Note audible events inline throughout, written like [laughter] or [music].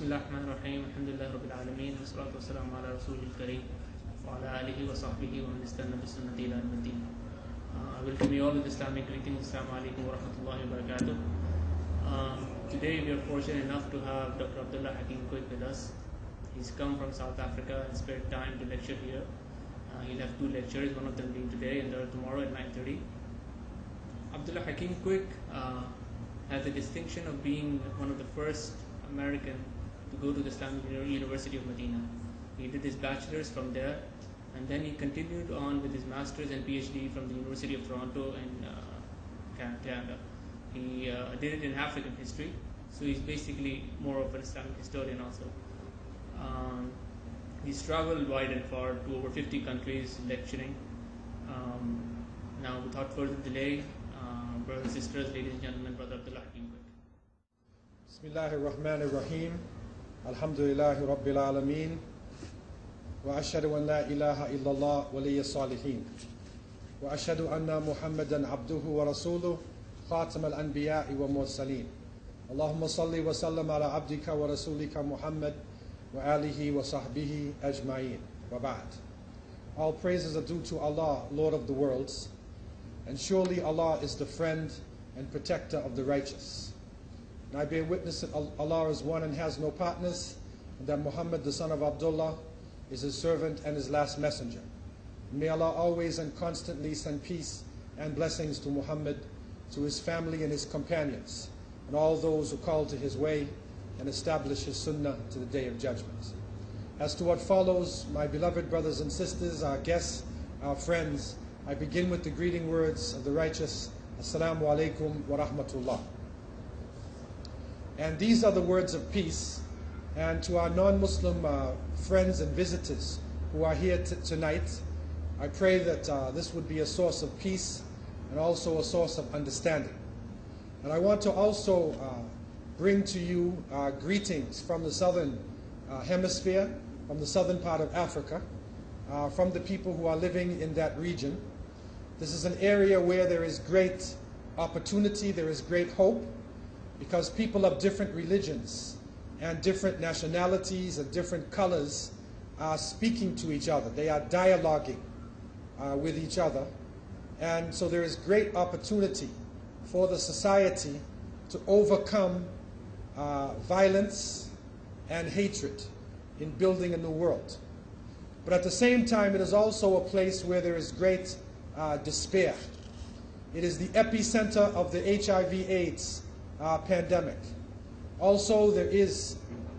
بسم الله الرحمن الرحيم الحمد لله رب العالمين والصلاة والسلام على رسول الكريم وعلى آله وصحبه ومن استنى بسنة إلى يوم الدين uh, I welcome you all with Islamic greetings Assalamu alaikum wa rahmatullahi wa barakatuh um, Today we are fortunate enough to have Dr. Abdullah Hakim Quick with us He's come from South Africa and spared time to lecture here uh, He'll have two lectures, one of them being today and the other tomorrow at 9.30 Abdullah Hakim Quick uh, has the distinction of being one of the first American to go to the Islamic University of Medina. He did his bachelor's from there and then he continued on with his master's and PhD from the University of Toronto and uh, Canada. He uh, did it in African history, so he's basically more of an Islamic historian also. Um, he's traveled wide and far to over 50 countries lecturing. Um, now, without further delay, uh, brothers and sisters, ladies and gentlemen, Brother Abdullah Hakim. Bismillahir Rahmanir Rahim. الحمد لله رب العالمين وأشهد أن لا إله إلا الله ولي الصالحين وأشهد أن محمدا عبده ورسوله خاتم الأنبياء والمرسلين اللهم صل وسلم على عبدك ورسولك محمد وآله وصحبه أجمعين وبعد All praises are due to Allah, Lord of the worlds, and surely Allah is the friend and protector of the righteous. And I bear witness that Allah is one and has no partners, and that Muhammad, the son of Abdullah, is his servant and his last messenger. May Allah always and constantly send peace and blessings to Muhammad, to his family and his companions, and all those who call to his way and establish his sunnah to the day of judgment. As to what follows, my beloved brothers and sisters, our guests, our friends, I begin with the greeting words of the righteous, Assalamu alaikum wa rahmatullah. And these are the words of peace. And to our non-Muslim uh, friends and visitors who are here tonight, I pray that uh, this would be a source of peace and also a source of understanding. And I want to also uh, bring to you greetings from the southern hemisphere, from the southern part of Africa, uh, from the people who are living in that region. This is an area where there is great opportunity, there is great hope, because people of different religions and different nationalities and different colors are speaking to each other. They are dialoguing uh, with each other. And so there is great opportunity for the society to overcome uh, violence and hatred in building a new world. But at the same time, it is also a place where there is great uh, despair. It is the epicenter of the HIV AIDS uh, pandemic. Also, there is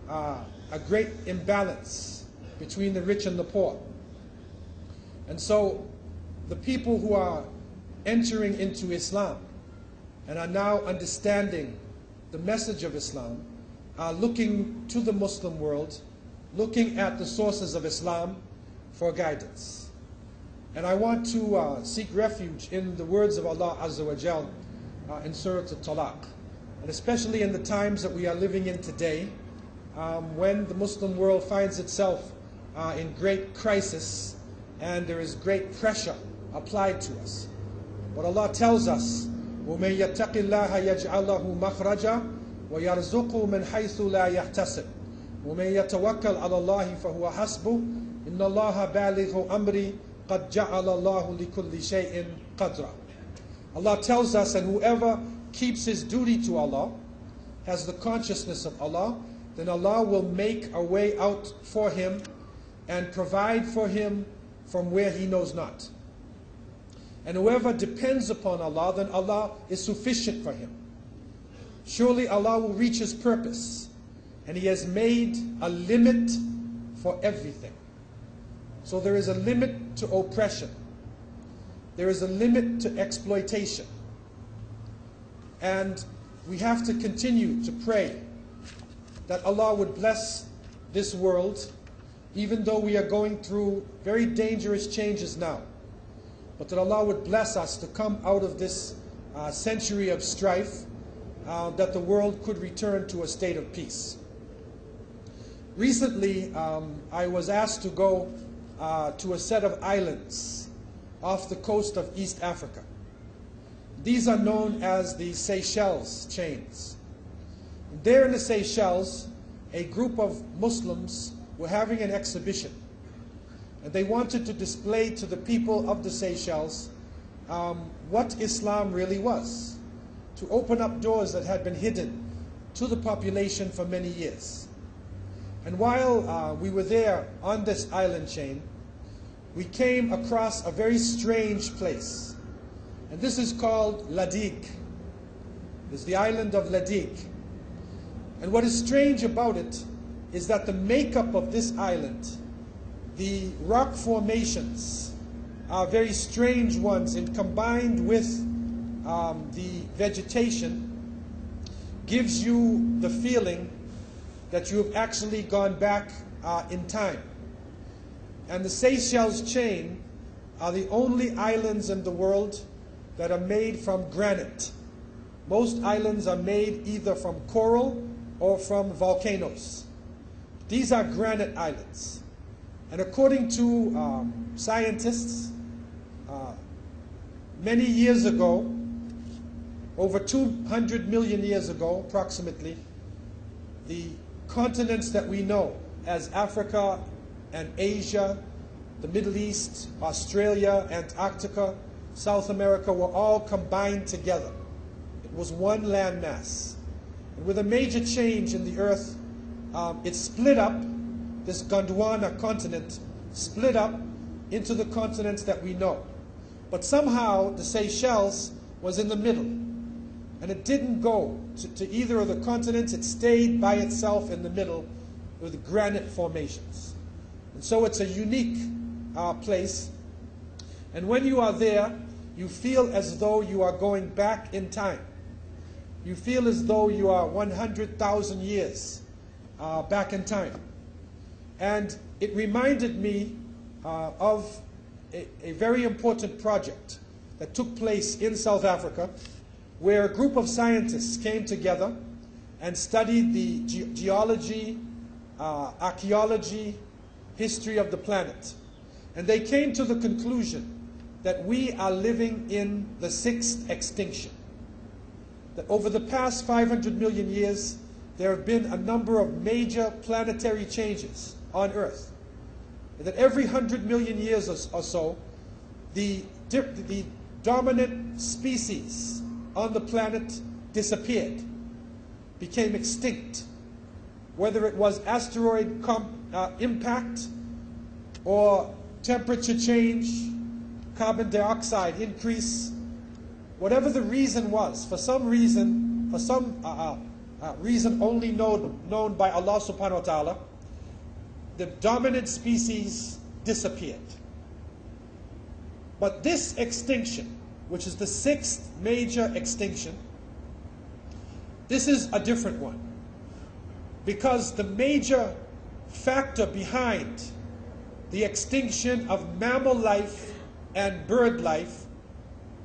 uh, a great imbalance between the rich and the poor. And so, the people who are entering into Islam and are now understanding the message of Islam are looking to the Muslim world, looking at the sources of Islam for guidance. And I want to uh, seek refuge in the words of Allah Azza wa Jal uh, in Surah Al-Talaq. And especially in the times that we are living in today, um, when the Muslim world finds itself uh, in great crisis and there is great pressure applied to us. But Allah tells us, وَمَن يَتَّقِ اللَّهَ يَجْعَلْ لَهُ مَخْرَجًا وَيَرْزُقُهُ مِنْ حَيْثُ لَا يَحْتَسِبُ وَمَن يَتَوَكَّلْ عَلَى اللَّهِ فَهُوَ حَسْبُهُ إِنَّ اللَّهَ بَالِغُ أَمْرِي قَدْ جَعَلَ اللَّهُ لِكُلِّ شَيْءٍ قَدْرًا Allah tells us, and whoever keeps his duty to Allah, has the consciousness of Allah, then Allah will make a way out for him and provide for him from where he knows not. And whoever depends upon Allah, then Allah is sufficient for him. Surely Allah will reach his purpose, and he has made a limit for everything. So there is a limit to oppression. There is a limit to exploitation. And we have to continue to pray that Allah would bless this world, even though we are going through very dangerous changes now. But that Allah would bless us to come out of this uh, century of strife, uh, that the world could return to a state of peace. Recently, um, I was asked to go uh, to a set of islands off the coast of East Africa. These are known as the Seychelles chains. There in the Seychelles a group of Muslims were having an exhibition. And they wanted to display to the people of the Seychelles um, what Islam really was, to open up doors that had been hidden to the population for many years. And while uh, we were there on this island chain, we came across a very strange place. And this is called La Digue. It's the island of La Digue. And what is strange about it is that the makeup of this island, the rock formations, are very strange ones, and combined with um, the vegetation, gives you the feeling that you have actually gone back uh, in time. And the Seychelles chain are the only islands in the world that are made from granite. Most islands are made either from coral or from volcanoes. These are granite islands. And according to um, scientists, uh, many years ago, over 200 million years ago, approximately, the continents that we know as Africa and Asia, the Middle East, Australia, Antarctica, South America were all combined together. It was one landmass. And with a major change in the earth, um, it split up, this Gondwana continent split up into the continents that we know. But somehow the Seychelles was in the middle. And it didn't go to, to either of the continents, it stayed by itself in the middle with granite formations. And so it's a unique uh, place. And when you are there, you feel as though you are going back in time. You feel as though you are 100,000 years uh, back in time. And it reminded me uh, of a, a very important project that took place in South Africa where a group of scientists came together and studied the ge geology, uh, archaeology, history of the planet. And they came to the conclusion that we are living in the sixth extinction. That over the past 500 million years, there have been a number of major planetary changes on Earth. And that every 100 million years or, so, the, the dominant species on the planet disappeared, became extinct. Whether it was asteroid uh, impact or temperature change, carbon dioxide increase, whatever the reason was, for some reason, for some uh, uh, uh, reason only known, known by Allah subhanahu wa ta'ala, the dominant species disappeared. But this extinction, which is the sixth major extinction, this is a different one. Because the major factor behind the extinction of mammal life and bird life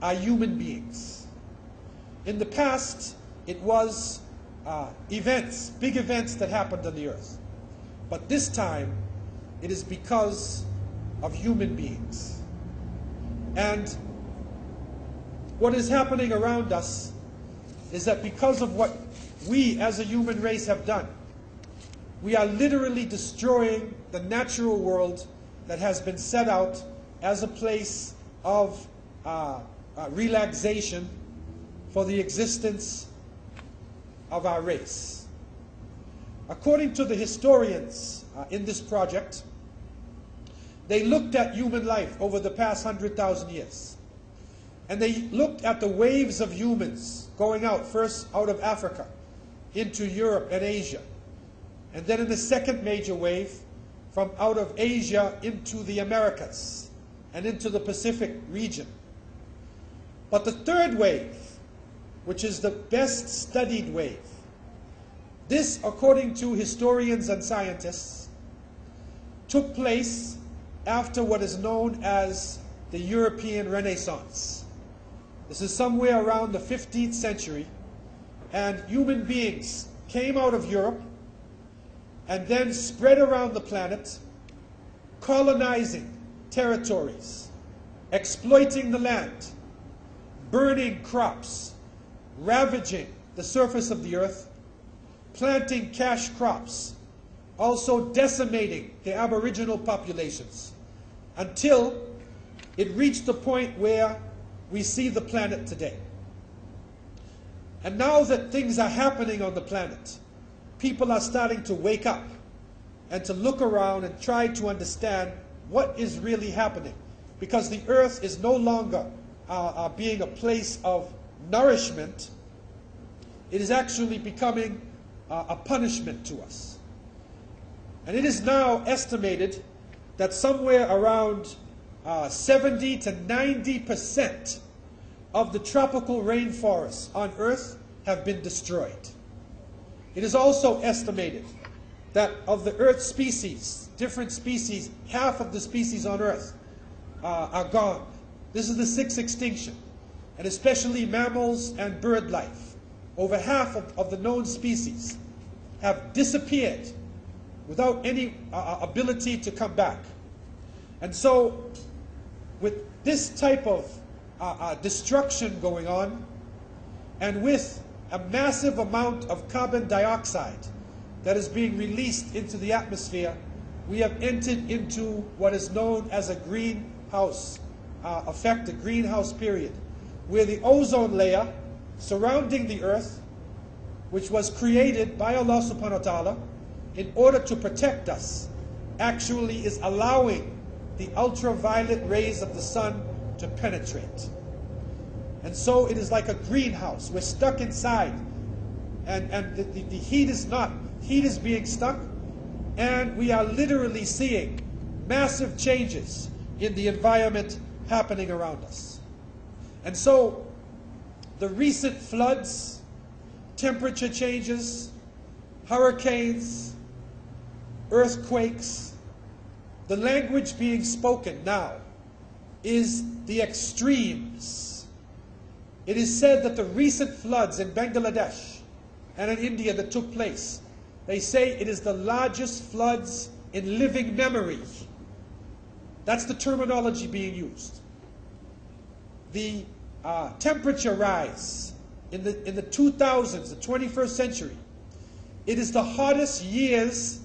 are human beings. In the past, it was uh, events, big events that happened on the earth. But this time, it is because of human beings. And what is happening around us is that because of what we as a human race have done, we are literally destroying the natural world that has been set out as a place of uh, uh, relaxation for the existence of our race. According to the historians uh, in this project, they looked at human life over the past 100,000 years. And they looked at the waves of humans going out, first out of Africa into Europe and Asia. And then in the second major wave, from out of Asia into the Americas and into the Pacific region. But the third wave, which is the best studied wave, this, according to historians and scientists, took place after what is known as the European Renaissance. This is somewhere around the 15th century, and human beings came out of Europe and then spread around the planet, colonizing territories, exploiting the land, burning crops, ravaging the surface of the earth, planting cash crops also decimating the aboriginal populations until it reached the point where we see the planet today. And now that things are happening on the planet, people are starting to wake up and to look around and try to understand what is really happening. Because the earth is no longer uh, uh, being a place of nourishment, it is actually becoming uh, a punishment to us. And it is now estimated that somewhere around uh, 70 to 90 percent of the tropical rainforests on Earth have been destroyed. It is also estimated that of the Earth species, different species, half of the species on Earth uh, are gone. This is the sixth extinction, and especially mammals and bird life. Over half of, of the known species have disappeared without any uh, uh ability to come back. And so, with this type of uh, uh, destruction going on, and with a massive amount of carbon dioxide that is being released into the atmosphere, we have entered into what is known as a greenhouse uh, effect, a greenhouse period, where the ozone layer surrounding the earth, which was created by Allah subhanahu wa ta'ala in order to protect us, actually is allowing the ultraviolet rays of the sun to penetrate. And so it is like a greenhouse. We're stuck inside. And, and the, the, the heat is not. Heat is being stuck. And we are literally seeing massive changes in the environment happening around us. And so the recent floods, temperature changes, hurricanes, earthquakes, the language being spoken now is the extremes. It is said that the recent floods in Bangladesh and in India that took place, they say it is the largest floods in living memory. That's the terminology being used. The uh, temperature rise in the, in the 2000s, the 21st century, it is the hottest years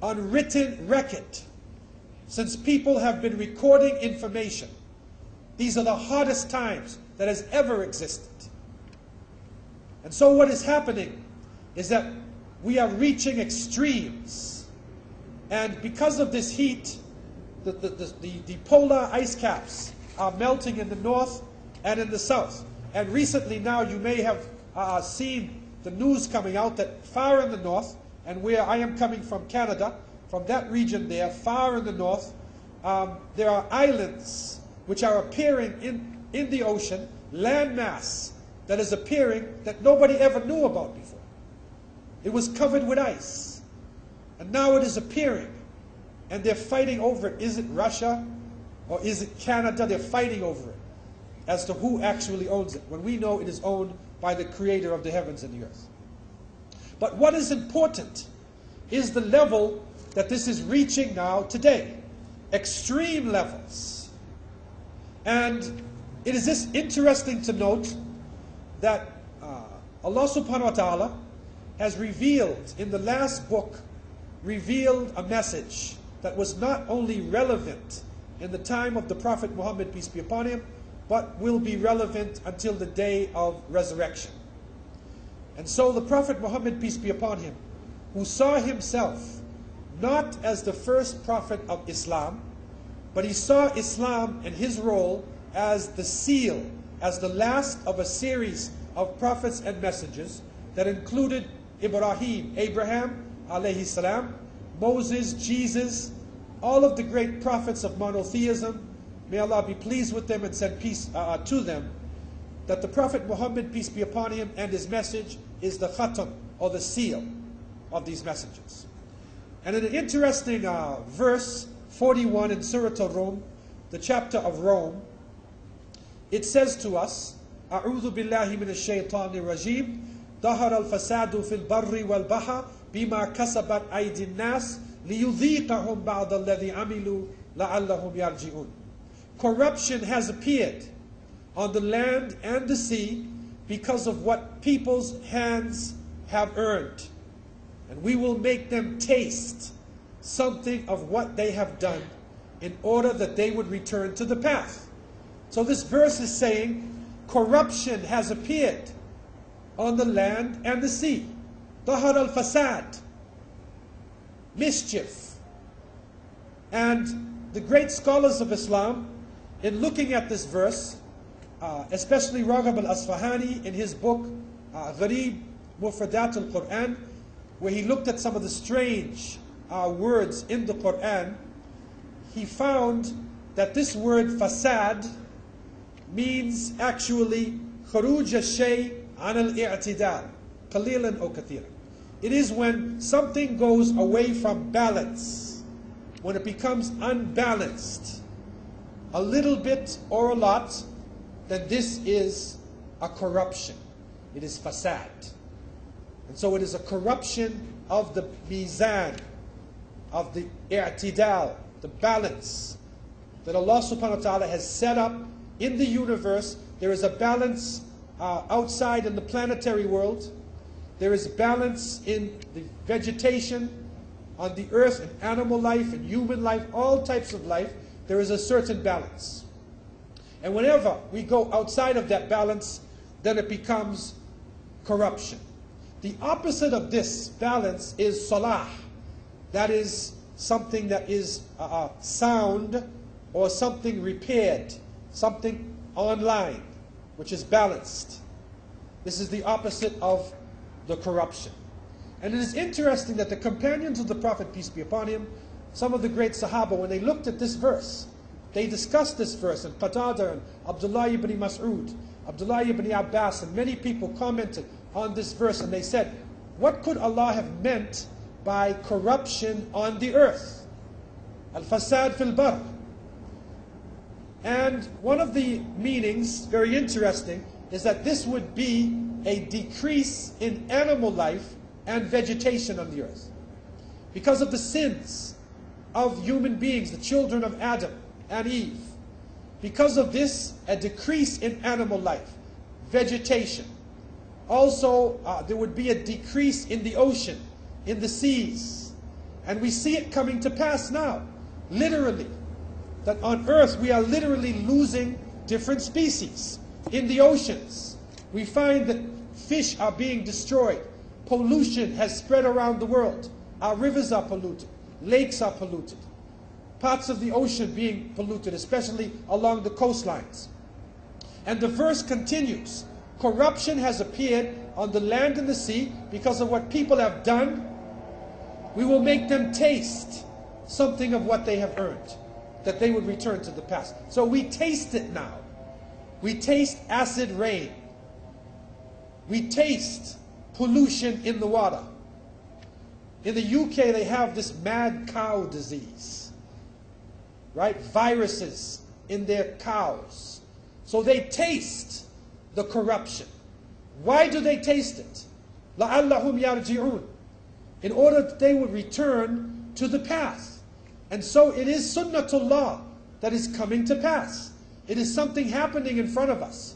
on written record since people have been recording information. These are the hottest times that has ever existed. And so what is happening is that we are reaching extremes. And because of this heat, the, the, the, the, polar ice caps are melting in the north and in the south. And recently now you may have uh, seen the news coming out that far in the north, and where I am coming from Canada, from that region there, far in the north, um, there are islands which are appearing in, in the ocean, landmass that is appearing that nobody ever knew about before. It was covered with ice. And now it is appearing. And they're fighting over it. Is it Russia or is it Canada? They're fighting over it as to who actually owns it, when we know it is owned by the creator of the heavens and the earth. But what is important is the level that this is reaching now today. Extreme levels. And it is this interesting to note that uh, Allah subhanahu wa ta'ala has revealed in the last book, revealed a message that was not only relevant in the time of the Prophet Muhammad, peace be upon him, but will be relevant until the day of resurrection. And so the Prophet Muhammad, peace be upon him, who saw himself not as the first prophet of Islam, but he saw Islam and his role as the seal, as the last of a series of prophets and messengers that included Ibrahim, Abraham, alayhi salam, Moses, Jesus, all of the great prophets of monotheism, may Allah be pleased with them and send peace uh, uh, to them, that the Prophet Muhammad, peace be upon him, and his message is the khatam, or the seal of these messages. And in an interesting uh, verse, 41 in Surah Al-Rum, the chapter of Rome, it says to us, أعوذ بالله من الشيطان الرجيم ظهر الفساد في البر والبحر بما كسبت أيدي الناس ليذيقهم بعض الذي عملوا لعلهم يرجعون Corruption has appeared on the land and the sea because of what people's hands have earned. and we will make them taste something of what they have done in order that they would return to the path. So this verse is saying corruption has appeared on the land and the sea. Tahar al fasad, mischief. And the great scholars of Islam, in looking at this verse, uh, especially Raghab al Asfahani in his book uh, Gharib Mufradat al Quran, where he looked at some of the strange uh, words in the Quran, he found that this word fasad means actually khuruj al-shay an al-i'tidal, qalilan or kathiran. It is when something goes away from balance, when it becomes unbalanced, a little bit or a lot, then this is a corruption. It is fasad. And so it is a corruption of the mizan, of the i'tidal, the balance that Allah subhanahu wa ta'ala has set up in the universe. There is a balance uh, outside in the planetary world. There is balance in the vegetation, on the earth, and animal life, and human life, all types of life. There is a certain balance. And whenever we go outside of that balance, then it becomes corruption. The opposite of this balance is salah. That is something that is uh, uh, sound or something repaired, something online, which is balanced. This is the opposite of the corruption. And it is interesting that the companions of the Prophet, peace be upon him, some of the great Sahaba, when they looked at this verse, they discussed this verse, and Qatada and Abdullah ibn Mas'ud, Abdullah ibn Abbas, and many people commented on this verse, and they said, What could Allah have meant by corruption on the earth? Al fasad fil bar. And one of the meanings, very interesting, is that this would be a decrease in animal life and vegetation on the earth. Because of the sins of human beings, the children of Adam and Eve. Because of this, a decrease in animal life, vegetation. Also, uh, there would be a decrease in the ocean, in the seas. And we see it coming to pass now, literally. That on earth we are literally losing different species. In the oceans, we find that fish are being destroyed. Pollution has spread around the world. Our rivers are polluted. Lakes are polluted. Parts of the ocean being polluted, especially along the coastlines. And the verse continues corruption has appeared on the land and the sea because of what people have done. We will make them taste something of what they have earned, that they would return to the past. So we taste it now. We taste acid rain. We taste pollution in the water. In the UK, they have this mad cow disease, right? Viruses in their cows. So they taste the corruption. Why do they taste it? لَعَلَّهُمْ يَرْجِعُونَ In order that they would return to the path. And so it is sunnatullah that is coming to pass. It is something happening in front of us.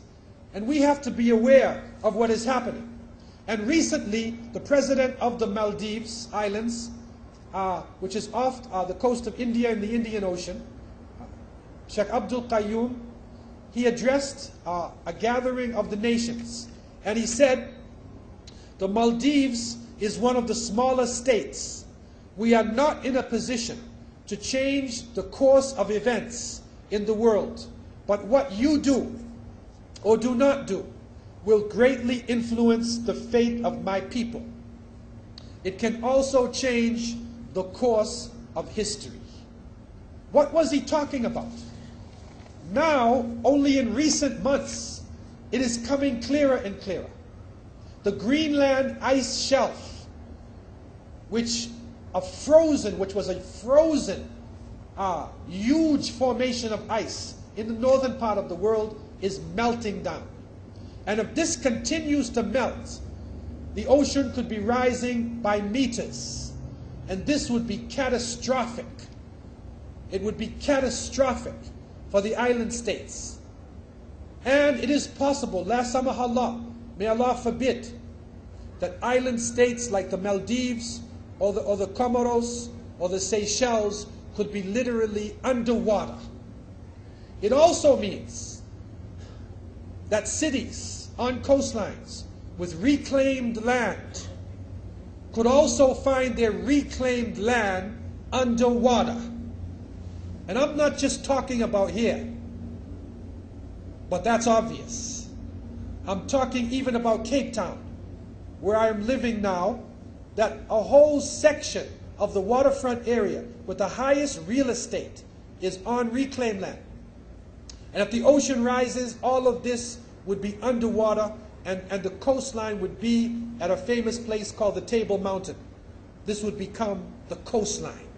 And we have to be aware of what is happening. And recently, the president of the Maldives Islands, uh, which is off uh, the coast of India in the Indian Ocean, Sheikh Abdul Qayyum, he addressed uh, a gathering of the nations. And he said, the Maldives is one of the smallest states. We are not in a position to change the course of events in the world. But what you do or do not do will greatly influence the fate of my people. It can also change the course of history. What was he talking about? Now, only in recent months, it is coming clearer and clearer. The Greenland ice shelf, which a frozen, which was a frozen, uh, huge formation of ice in the northern part of the world, is melting down. And if this continues to melt, the ocean could be rising by meters. And this would be catastrophic. It would be catastrophic for the island states. And it is possible, la samahallah, may Allah forbid, that island states like the Maldives or the, or the Comoros or the Seychelles could be literally underwater. It also means that cities on coastlines with reclaimed land could also find their reclaimed land underwater. And I'm not just talking about here, but that's obvious. I'm talking even about Cape Town, where I'm living now, that a whole section of the waterfront area with the highest real estate is on reclaimed land. And if the ocean rises, all of this would be underwater, and, and the coastline would be at a famous place called the Table Mountain. This would become the coastline.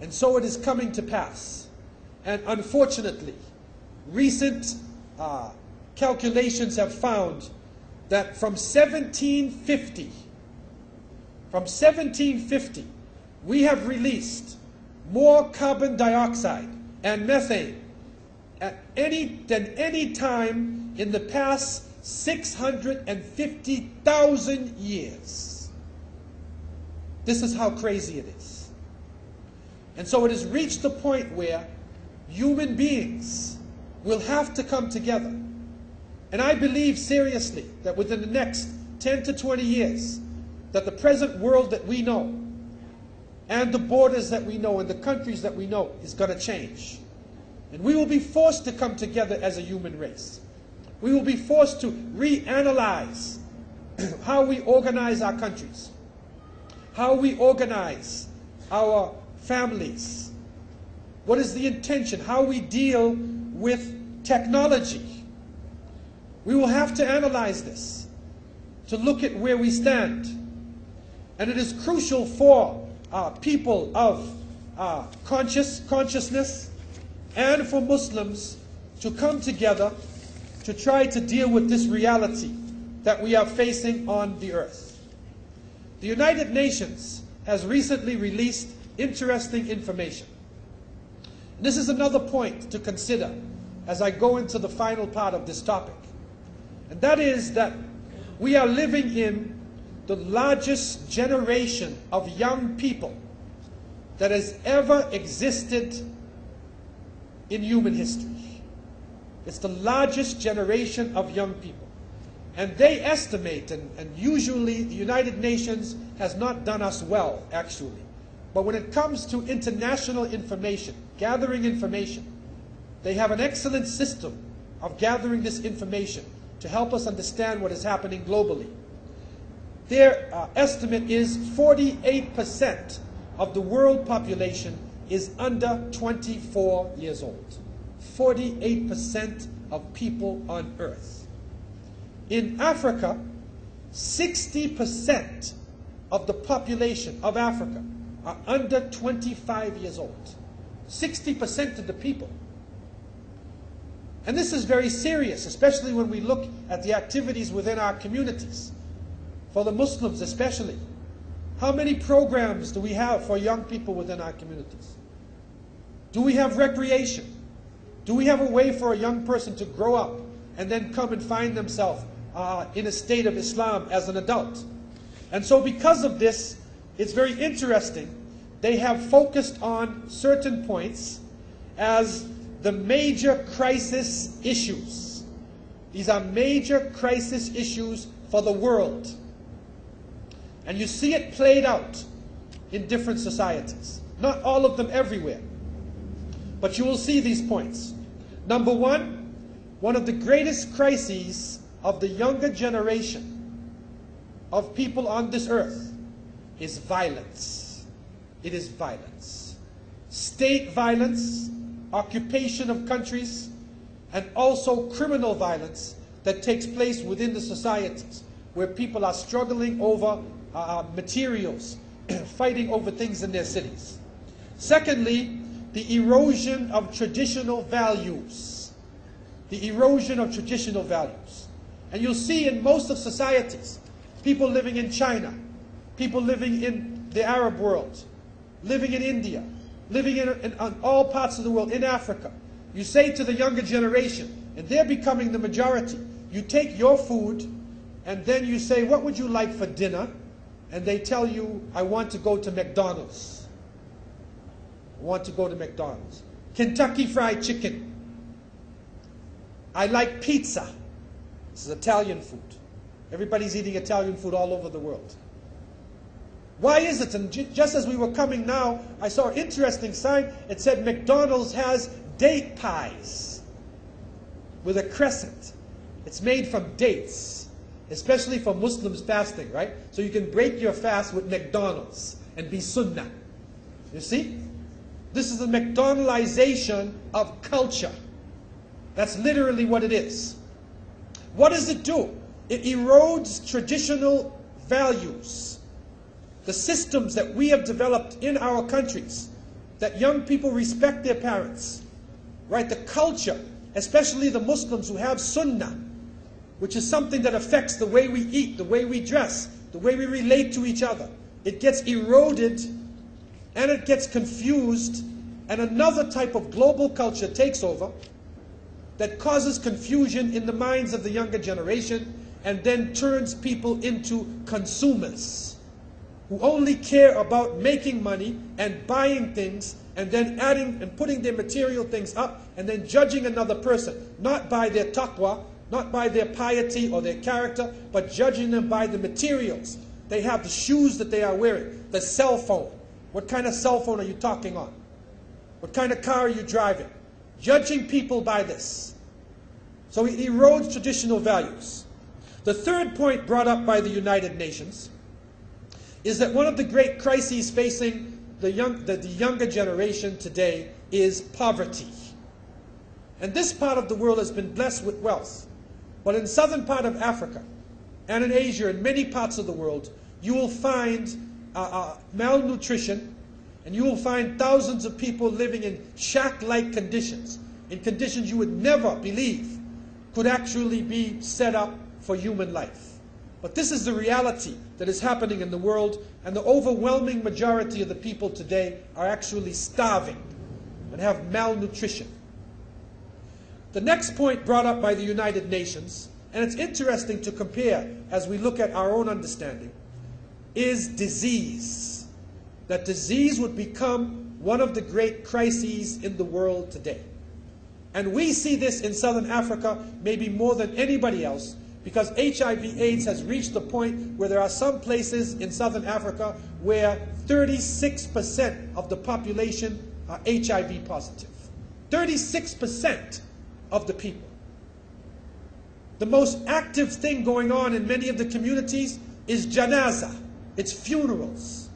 And so it is coming to pass. And unfortunately, recent uh, calculations have found that from 1750, from 1750, we have released more carbon dioxide and methane at any than any time in the past 650,000 years. This is how crazy it is. And so it has reached the point where human beings will have to come together. And I believe seriously that within the next 10 to 20 years, that the present world that we know and the borders that we know and the countries that we know is going to change. And we will be forced to come together as a human race. We will be forced to reanalyze [clears throat] how we organize our countries, how we organize our families, what is the intention, how we deal with technology. We will have to analyze this to look at where we stand. And it is crucial for uh, people of uh, conscious consciousness and for Muslims to come together to try to deal with this reality that we are facing on the earth. The United Nations has recently released interesting information. This is another point to consider as I go into the final part of this topic. And that is that we are living in the largest generation of young people that has ever existed in human history. It's the largest generation of young people. And they estimate, and, and usually the United Nations has not done us well, actually. But when it comes to international information, gathering information, they have an excellent system of gathering this information to help us understand what is happening globally. Their uh, estimate is 48% of the world population is under 24 years old. 48% of people on earth. In Africa, 60% of the population of Africa are under 25 years old. 60% of the people. And this is very serious, especially when we look at the activities within our communities, for the Muslims especially. How many programs do we have for young people within our communities? Do we have recreation? Do we have a way for a young person to grow up and then come and find themselves uh, in a state of Islam as an adult? And so, because of this, it's very interesting. They have focused on certain points as the major crisis issues. These are major crisis issues for the world. And you see it played out in different societies. Not all of them everywhere. But you will see these points. Number one, one of the greatest crises of the younger generation of people on this earth is violence. It is violence. State violence, occupation of countries, and also criminal violence that takes place within the societies where people are struggling over uh, materials, [clears throat] fighting over things in their cities. Secondly, the erosion of traditional values. The erosion of traditional values. And you'll see in most of societies, people living in China, people living in the Arab world, living in India, living in, in, in all parts of the world, in Africa. You say to the younger generation, and they're becoming the majority, you take your food and then you say, What would you like for dinner? And they tell you, I want to go to McDonald's. I want to go to McDonald's. Kentucky Fried Chicken. I like pizza. This is Italian food. Everybody's eating Italian food all over the world. Why is it? And just as we were coming now, I saw an interesting sign. It said McDonald's has date pies with a crescent. It's made from dates, especially for Muslims fasting, right? So you can break your fast with McDonald's and be sunnah. You see? This is the McDonaldization of culture. That's literally what it is. What does it do? It erodes traditional values, the systems that we have developed in our countries, that young people respect their parents, right? The culture, especially the Muslims who have sunnah, which is something that affects the way we eat, the way we dress, the way we relate to each other. It gets eroded and it gets confused, and another type of global culture takes over that causes confusion in the minds of the younger generation and then turns people into consumers who only care about making money and buying things and then adding and putting their material things up and then judging another person, not by their taqwa, not by their piety or their character, but judging them by the materials. They have the shoes that they are wearing, the cell phone. What kind of cell phone are you talking on? What kind of car are you driving? Judging people by this. So it erodes traditional values. The third point brought up by the United Nations is that one of the great crises facing the, young, the, the younger generation today is poverty. And this part of the world has been blessed with wealth. But in southern part of Africa and in Asia and many parts of the world, you will find uh, uh, malnutrition and you will find thousands of people living in shack-like conditions, in conditions you would never believe could actually be set up for human life. But this is the reality that is happening in the world, and the overwhelming majority of the people today are actually starving and have malnutrition. The next point brought up by the United Nations, and it's interesting to compare as we look at our own understanding, is disease. That disease would become one of the great crises in the world today. And we see this in Southern Africa maybe more than anybody else because HIV AIDS has reached the point where there are some places in Southern Africa where 36% of the population are HIV positive. 36% of the people. The most active thing going on in many of the communities is janaza. It's funerals.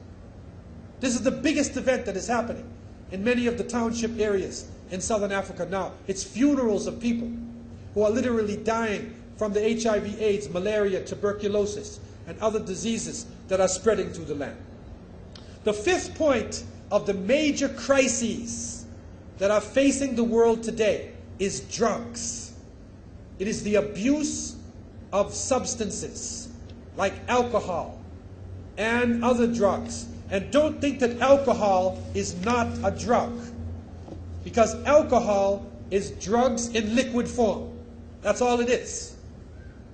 This is the biggest event that is happening in many of the township areas in Southern Africa now. It's funerals of people who are literally dying from the HIV AIDS, malaria, tuberculosis, and other diseases that are spreading through the land. The fifth point of the major crises that are facing the world today is drugs. It is the abuse of substances like alcohol and other drugs. And don't think that alcohol is not a drug. Because alcohol is drugs in liquid form. That's all it is.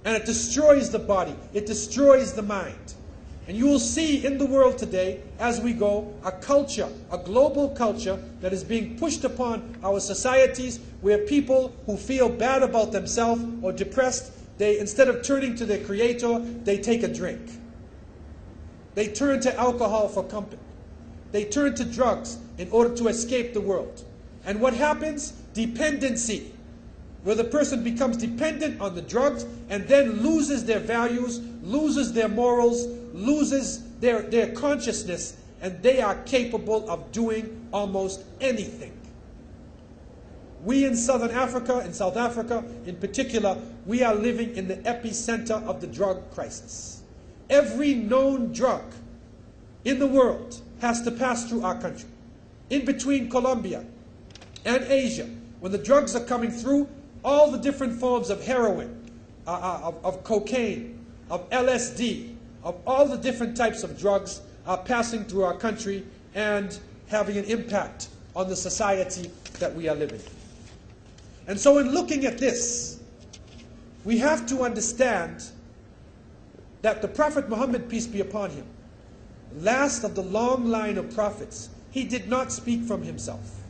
And it destroys the body, it destroys the mind. And you will see in the world today, as we go, a culture, a global culture that is being pushed upon our societies where people who feel bad about themselves or depressed, they instead of turning to their creator, they take a drink. They turn to alcohol for comfort. They turn to drugs in order to escape the world. And what happens? Dependency where the person becomes dependent on the drugs and then loses their values, loses their morals, loses their, their consciousness, and they are capable of doing almost anything. We in Southern Africa, in South Africa in particular, we are living in the epicenter of the drug crisis. Every known drug in the world has to pass through our country. In between Colombia and Asia, when the drugs are coming through, all the different forms of heroin, uh, uh, of, of cocaine, of LSD, of all the different types of drugs are passing through our country and having an impact on the society that we are living. And so, in looking at this, we have to understand that the Prophet Muhammad, peace be upon him, last of the long line of prophets, he did not speak from himself,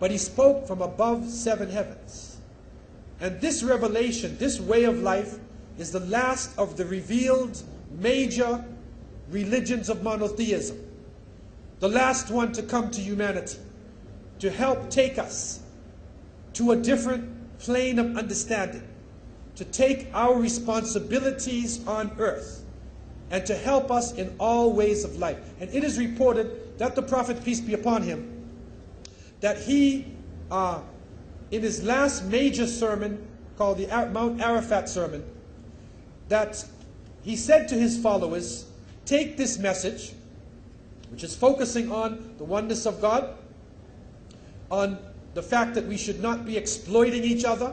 but he spoke from above seven heavens. And this revelation, this way of life, is the last of the revealed major religions of monotheism. The last one to come to humanity, to help take us to a different plane of understanding, to take our responsibilities on earth, and to help us in all ways of life. And it is reported that the Prophet, peace be upon him, that he, uh, in his last major sermon, called the Mount Arafat sermon, that he said to his followers, Take this message, which is focusing on the oneness of God, on the fact that we should not be exploiting each other,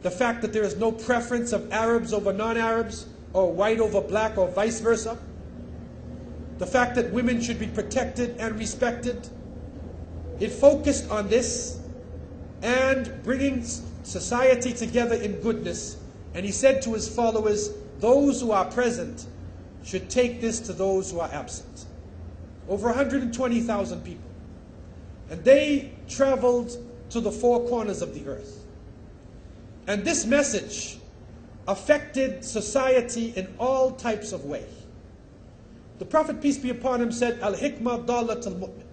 the fact that there is no preference of Arabs over non Arabs, or white over black, or vice versa, the fact that women should be protected and respected. It focused on this and bringing society together in goodness. And he said to his followers, Those who are present should take this to those who are absent. Over 120,000 people. And they traveled to the four corners of the earth. And this message affected society in all types of ways. The Prophet, peace be upon him, said, Al hikmah dalat al mu'min.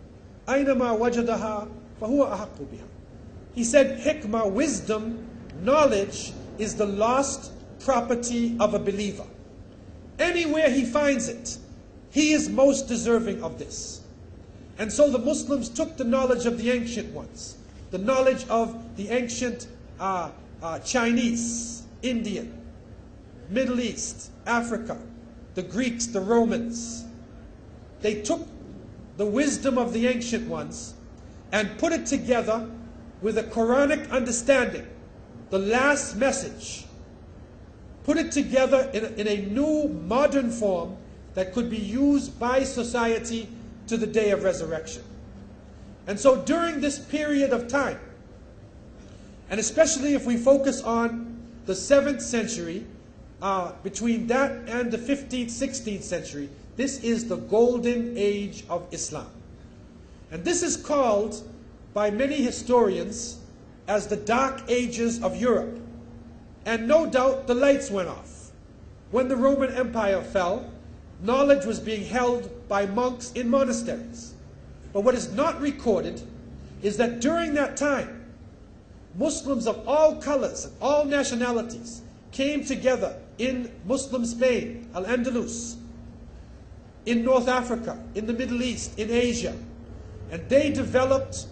Aynama wajadaha fahuwa ahakku biha. He said, hikmah, wisdom, knowledge, is the lost property of a believer. Anywhere he finds it, he is most deserving of this. And so the Muslims took the knowledge of the ancient ones, the knowledge of the ancient uh, uh, Chinese, Indian, Middle East, Africa, the Greeks, the Romans. They took the wisdom of the ancient ones and put it together with a Quranic understanding, the last message. Put it together in a, in a new modern form that could be used by society to the day of resurrection. And so during this period of time, and especially if we focus on the 7th century, uh, between that and the 15th, 16th century, this is the golden age of Islam. And this is called by many historians as the dark ages of Europe. And no doubt the lights went off. When the Roman Empire fell, knowledge was being held by monks in monasteries. But what is not recorded is that during that time, Muslims of all colors and all nationalities came together in Muslim Spain, Al Andalus, in North Africa, in the Middle East, in Asia. And they developed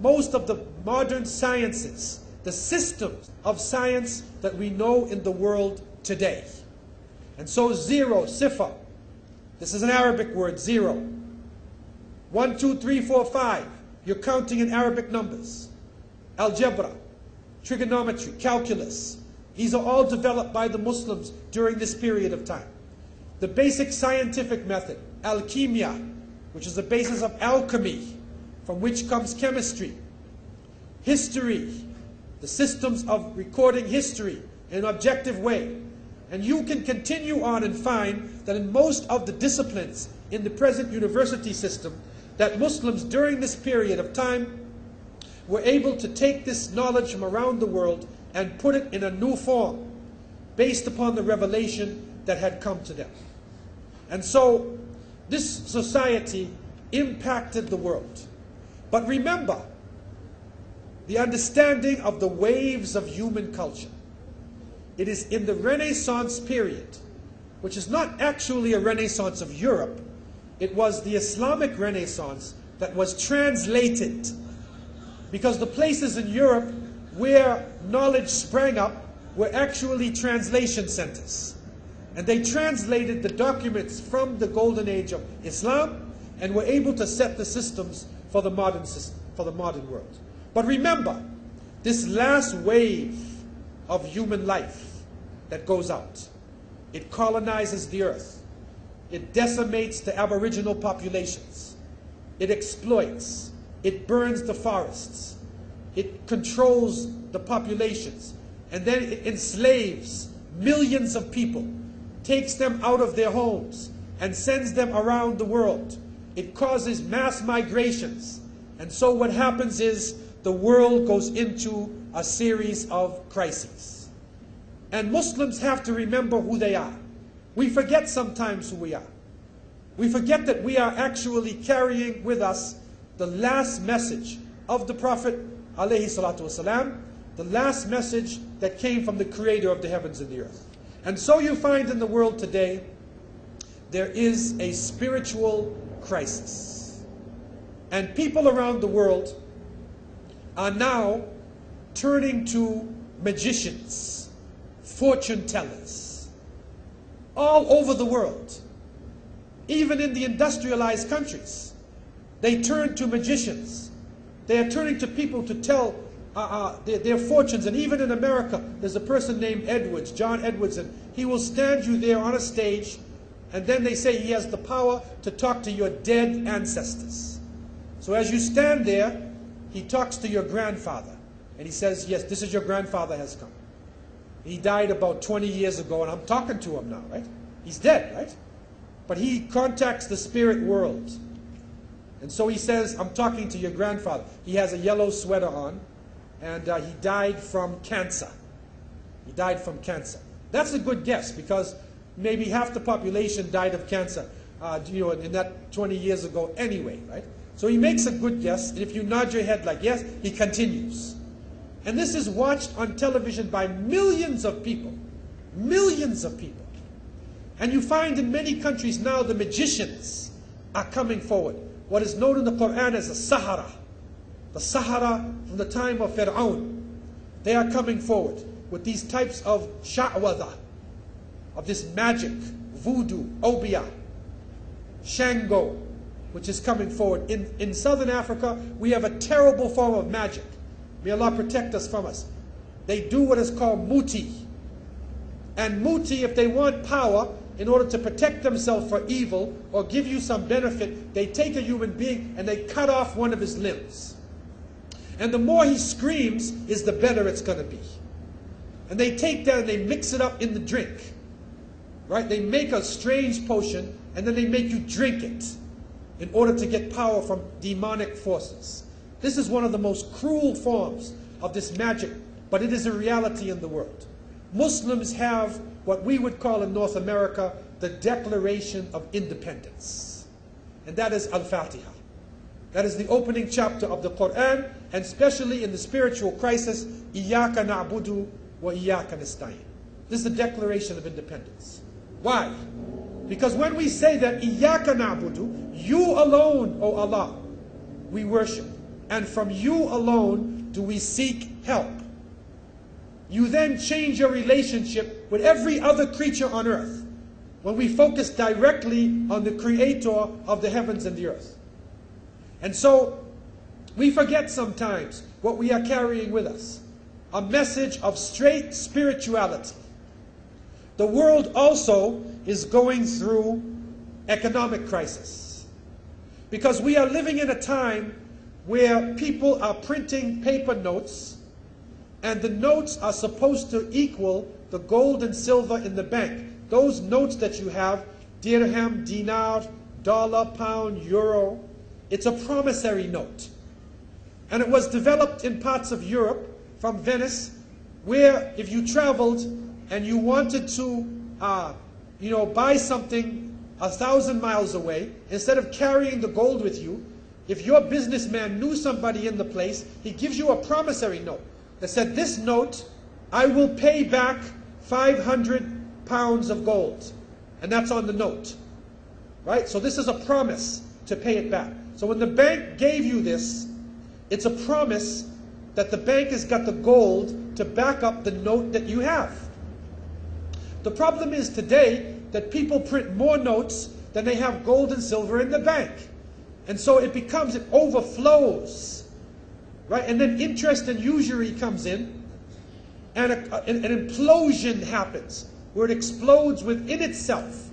most of the modern sciences, the systems of science that we know in the world today. And so zero, sifr, this is an Arabic word, zero. One, two, three, four, five. You're counting in Arabic numbers. Algebra, trigonometry, calculus. These are all developed by the Muslims during this period of time. The basic scientific method, alchemia, which is the basis of alchemy, from which comes chemistry. History, the systems of recording history in an objective way. And you can continue on and find that in most of the disciplines in the present university system, that Muslims during this period of time were able to take this knowledge from around the world and put it in a new form based upon the revelation that had come to them. And so this society impacted the world. But remember, the understanding of the waves of human culture. It is in the Renaissance period, which is not actually a Renaissance of Europe, it was the Islamic Renaissance that was translated. Because the places in Europe where knowledge sprang up were actually translation centers. And they translated the documents from the golden age of Islam and were able to set the systems for the modern system, for the modern world. But remember, this last wave of human life that goes out, it colonizes the earth. It decimates the aboriginal populations. It exploits. It burns the forests. It controls the populations. And then it enslaves millions of people takes them out of their homes and sends them around the world. It causes mass migrations. And so what happens is the world goes into a series of crises. And Muslims have to remember who they are. We forget sometimes who we are. We forget that we are actually carrying with us the last message of the Prophet والسلام, the last message that came from the creator of the heavens and the earth. And so you find in the world today, there is a spiritual crisis. And people around the world are now turning to magicians, fortune tellers, all over the world, even in the industrialized countries. They turn to magicians. They are turning to people to tell uh, uh, their, their, fortunes. And even in America, there's a person named Edwards, John Edwards, and he will stand you there on a stage, and then they say he has the power to talk to your dead ancestors. So as you stand there, he talks to your grandfather, and he says, Yes, this is your grandfather has come. He died about 20 years ago, and I'm talking to him now, right? He's dead, right? But he contacts the spirit world. And so he says, I'm talking to your grandfather. He has a yellow sweater on, and uh, he died from cancer. He died from cancer. That's a good guess because maybe half the population died of cancer, uh, you know, in that 20 years ago anyway, right? So he makes a good guess, and if you nod your head like yes, he continues. And this is watched on television by millions of people. Millions of people. And you find in many countries now the magicians are coming forward. What is known in the Quran as the Sahara the Sahara from the time of Fir'aun, they are coming forward with these types of sha'wada, of this magic, voodoo, obeah, shango, which is coming forward. In, in southern Africa, we have a terrible form of magic. May Allah protect us from us. They do what is called muti. And muti, if they want power, in order to protect themselves for evil or give you some benefit, they take a human being and they cut off one of his limbs. And the more he screams, is the better it's going to be. And they take that and they mix it up in the drink. Right? They make a strange potion and then they make you drink it in order to get power from demonic forces. This is one of the most cruel forms of this magic, but it is a reality in the world. Muslims have what we would call in North America the Declaration of Independence. And that is Al Fatiha. That is the opening chapter of the Quran, and especially in the spiritual crisis, Iyaka na'budu wa iyaka nasta'in. This is the Declaration of Independence. Why? Because when we say that Iyaka na'budu, you alone, O Allah, we worship, and from you alone do we seek help. You then change your relationship with every other creature on earth when we focus directly on the creator of the heavens and the earth. And so we forget sometimes what we are carrying with us a message of straight spirituality. The world also is going through economic crisis because we are living in a time where people are printing paper notes and the notes are supposed to equal the gold and silver in the bank. Those notes that you have, dirham, dinar, dollar, pound, euro, it's a promissory note. And it was developed in parts of Europe, from Venice, where if you traveled and you wanted to, uh, you know, buy something a thousand miles away, instead of carrying the gold with you, if your businessman knew somebody in the place, he gives you a promissory note that said, this note, I will pay back 500 pounds of gold. And that's on the note. Right? So this is a promise to pay it back. So when the bank gave you this, it's a promise that the bank has got the gold to back up the note that you have. The problem is today that people print more notes than they have gold and silver in the bank. And so it becomes, it overflows. Right? And then interest and usury comes in, and a, an, an implosion happens where it explodes within itself.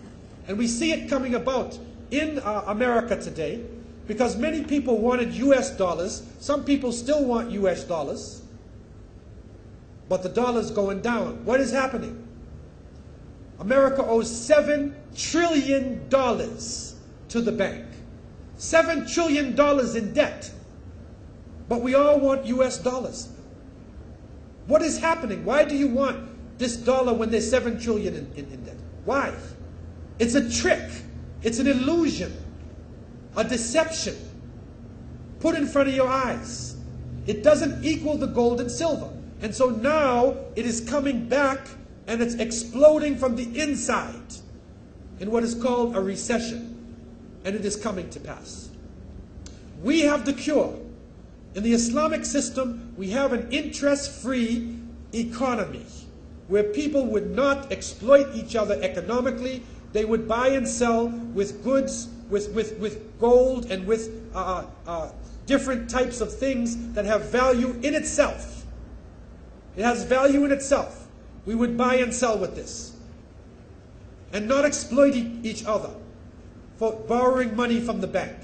And we see it coming about in uh, America today because many people wanted US dollars. Some people still want US dollars. But the dollar's going down. What is happening? America owes $7 trillion to the bank. $7 trillion in debt. But we all want US dollars. What is happening? Why do you want this dollar when there's 7 trillion in, in, in debt? Why? It's a trick. It's an illusion. A deception. Put in front of your eyes. It doesn't equal the gold and silver. And so now it is coming back and it's exploding from the inside in what is called a recession. And it is coming to pass. We have the cure. In the Islamic system, we have an interest-free economy where people would not exploit each other economically. They would buy and sell with goods, with, with, with gold, and with uh, uh, different types of things that have value in itself. It has value in itself. We would buy and sell with this. And not exploit each other for borrowing money from the bank.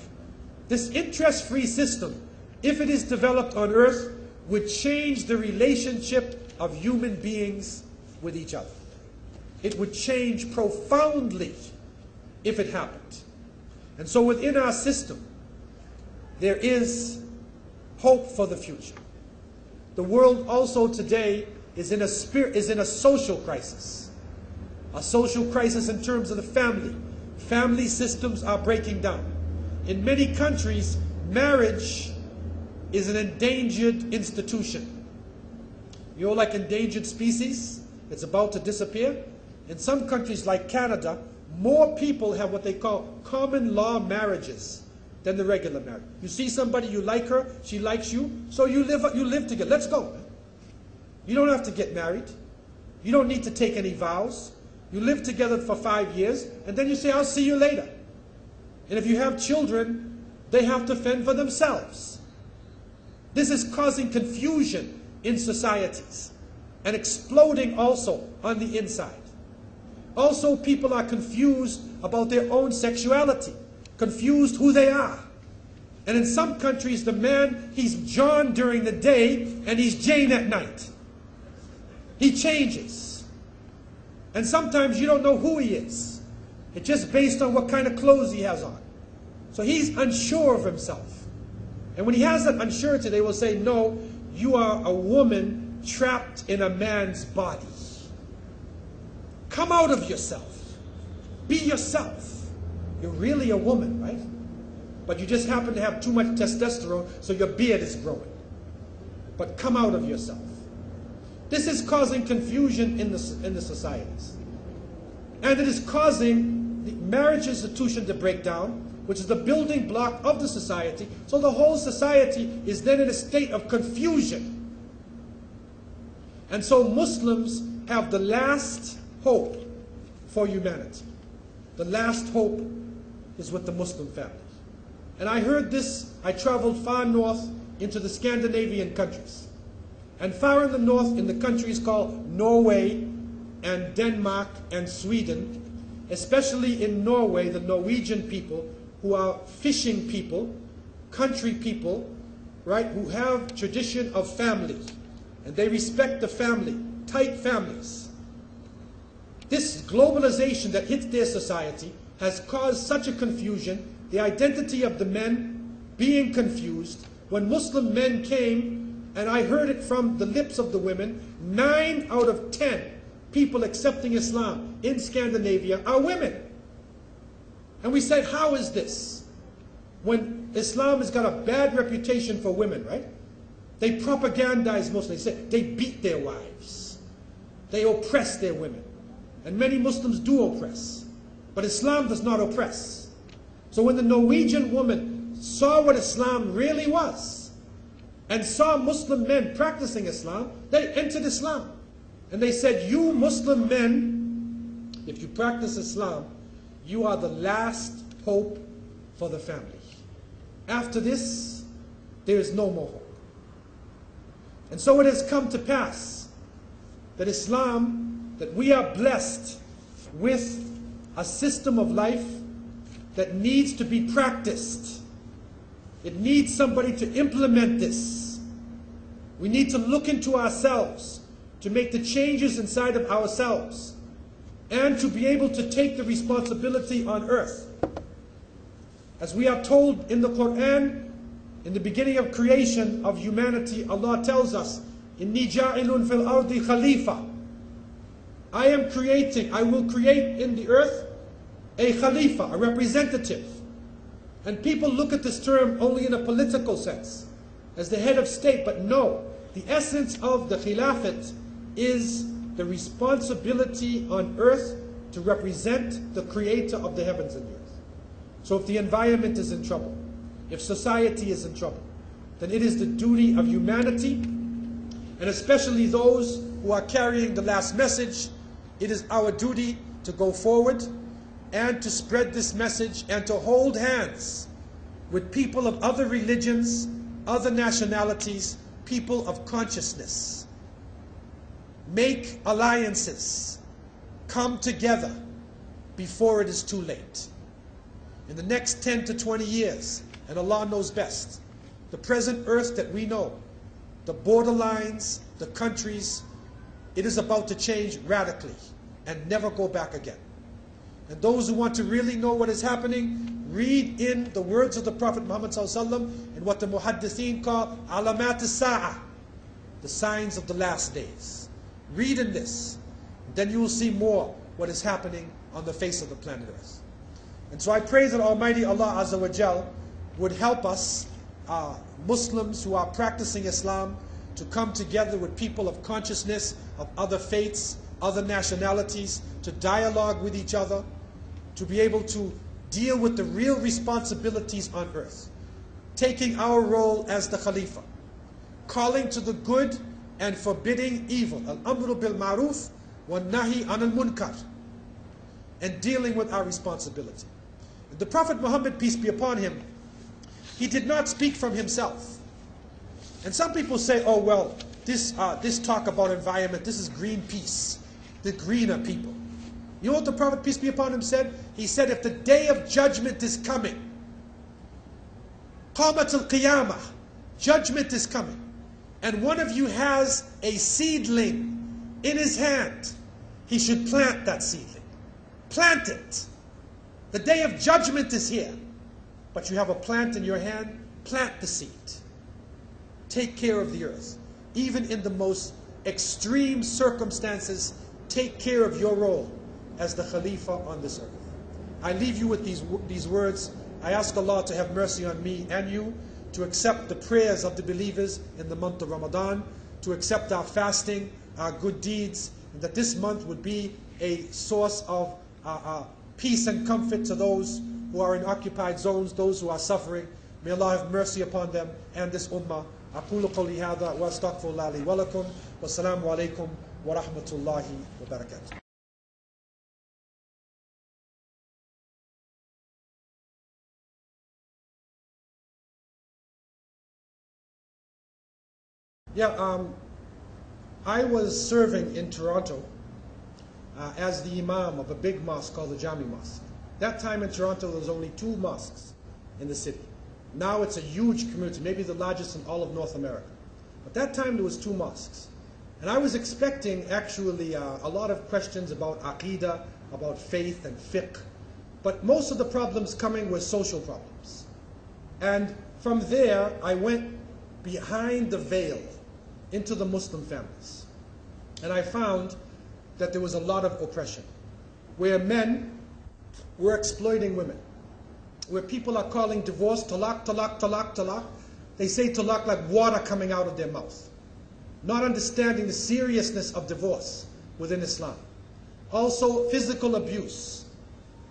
This interest-free system, if it is developed on earth, would change the relationship of human beings with each other. It would change profoundly if it happened. And so within our system, there is hope for the future. The world also today is in a spirit, is in a social crisis. A social crisis in terms of the family. Family systems are breaking down. In many countries, marriage is an endangered institution. You know, like endangered species, it's about to disappear. In some countries like Canada, more people have what they call common law marriages than the regular marriage. You see somebody, you like her, she likes you, so you live, you live together. Let's go. You don't have to get married. You don't need to take any vows. You live together for five years, and then you say, I'll see you later. And if you have children, they have to fend for themselves. This is causing confusion in societies and exploding also on the inside. Also, people are confused about their own sexuality, confused who they are. And in some countries, the man, he's John during the day and he's Jane at night. He changes. And sometimes you don't know who he is. It's just based on what kind of clothes he has on. So he's unsure of himself. And when he has that unsurety, they will say, no, you are a woman trapped in a man's body. Come out of yourself. Be yourself. You're really a woman, right? But you just happen to have too much testosterone, so your beard is growing. But come out of yourself. This is causing confusion in the, in the societies. And it is causing the marriage institution to break down, which is the building block of the society. So the whole society is then in a state of confusion. And so Muslims have the last hope for humanity. The last hope is with the Muslim family. And I heard this, I traveled far north into the Scandinavian countries. And far in the north, in the countries called Norway and Denmark and Sweden, especially in Norway, the Norwegian people, who are fishing people, country people, right, who have tradition of family. And they respect the family, tight families. This globalization that hits their society has caused such a confusion, the identity of the men being confused. When Muslim men came, and I heard it from the lips of the women, nine out of ten people accepting Islam in Scandinavia are women. And we said, how is this? When Islam has got a bad reputation for women, right? They propagandize Muslims. They, say they beat their wives. They oppress their women. And many Muslims do oppress. But Islam does not oppress. So when the Norwegian woman saw what Islam really was, and saw Muslim men practicing Islam, they entered Islam. And they said, you Muslim men, if you practice Islam, you are the last hope for the family. After this, there is no more hope. And so it has come to pass that Islam, that we are blessed with a system of life that needs to be practiced. It needs somebody to implement this. We need to look into ourselves to make the changes inside of ourselves and to be able to take the responsibility on earth. As we are told in the Quran, in the beginning of creation of humanity, Allah tells us, Inni ja'ilun fil ardi khalifa. I am creating, I will create in the earth a khalifa, a representative. And people look at this term only in a political sense, as the head of state, but no. The essence of the khilafat is the responsibility on earth to represent the creator of the heavens and the earth. So if the environment is in trouble, if society is in trouble, then it is the duty of humanity, and especially those who are carrying the last message, it is our duty to go forward and to spread this message and to hold hands with people of other religions, other nationalities, people of consciousness. Make alliances, come together before it is too late. In the next 10 to 20 years, and Allah knows best, the present earth that we know, the borderlines, the countries, it is about to change radically and never go back again. And those who want to really know what is happening, read in the words of the Prophet Muhammad and what the muhaddithin call alamat sa'a, the signs of the last days. Read in this. Then you will see more what is happening on the face of the planet Earth. And so I pray that Almighty Allah Azza wa Jal would help us, uh, Muslims who are practicing Islam, to come together with people of consciousness, of other faiths, other nationalities, to dialogue with each other, to be able to deal with the real responsibilities on earth, taking our role as the Khalifa, calling to the good and forbidding evil, al-amru bil ma'ruf wa nahi anil munkar, and dealing with our responsibility. The Prophet Muhammad, peace be upon him, he did not speak from himself. And some people say, oh, well, this, uh, this talk about environment, this is Greenpeace, the greener people. You know what the Prophet, peace be upon him, said? He said, if the day of judgment is coming, Qamat al-Qiyamah, judgment is coming, and one of you has a seedling in his hand, he should plant that seedling. Plant it. The day of judgment is here. But you have a plant in your hand, plant the seed. Take care of the earth. Even in the most extreme circumstances, take care of your role as the Khalifa on this earth. I leave you with these, these words. I ask Allah to have mercy on me and you, to accept the prayers of the believers in the month of Ramadan, to accept our fasting, our good deeds, and that this month would be a source of uh, uh, peace and comfort to those who are in occupied zones, those who are suffering. May Allah have mercy upon them and this ummah. أقول قولي هذا وأستغفر الله لي ولكم والسلام عليكم ورحمة الله وبركاته Yeah, um, I was serving in Toronto uh, as the imam of a big mosque called the Jami Mosque. That time in Toronto, there was only two mosques in the city. Now it's a huge community, maybe the largest in all of North America. At that time, there was two mosques. And I was expecting actually uh, a lot of questions about aqidah, about faith and fiqh. But most of the problems coming were social problems. And from there, I went behind the veil into the Muslim families. And I found that there was a lot of oppression, where men were exploiting women, where people are calling divorce talak, talak, talak, talak. They say talak like water coming out of their mouth, not understanding the seriousness of divorce within Islam. Also, physical abuse.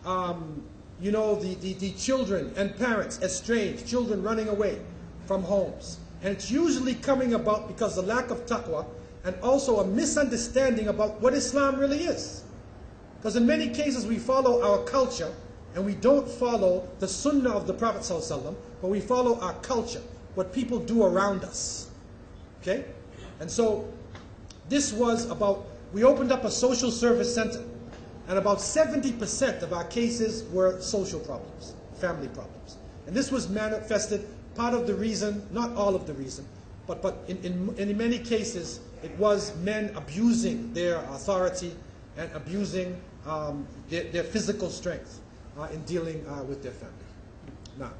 Um, you know, the, the, the children and parents estranged, children running away from homes. And it's usually coming about because the lack of taqwa and also a misunderstanding about what Islam really is. Because in many cases we follow our culture and we don't follow the sunnah of the Prophet but we follow our culture, what people do around us. Okay? And so this was about, we opened up a social service center and about 70% of our cases were social problems, family problems. And this was manifested, part of the reason, not all of the reason, but, but in, in, in many cases, it was men abusing their authority and abusing um, their, their physical strength uh, in dealing uh, with their family. Now,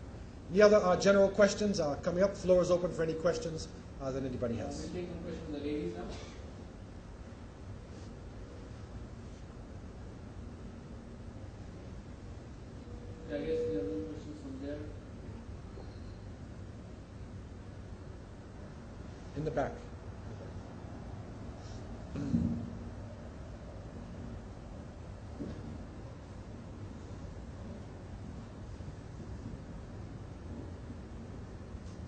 any other uh, general questions uh, coming up? Floor is open for any questions uh, that anybody Uh, has. We'll take one question from the ladies now. I guess there are no questions from there. In the back.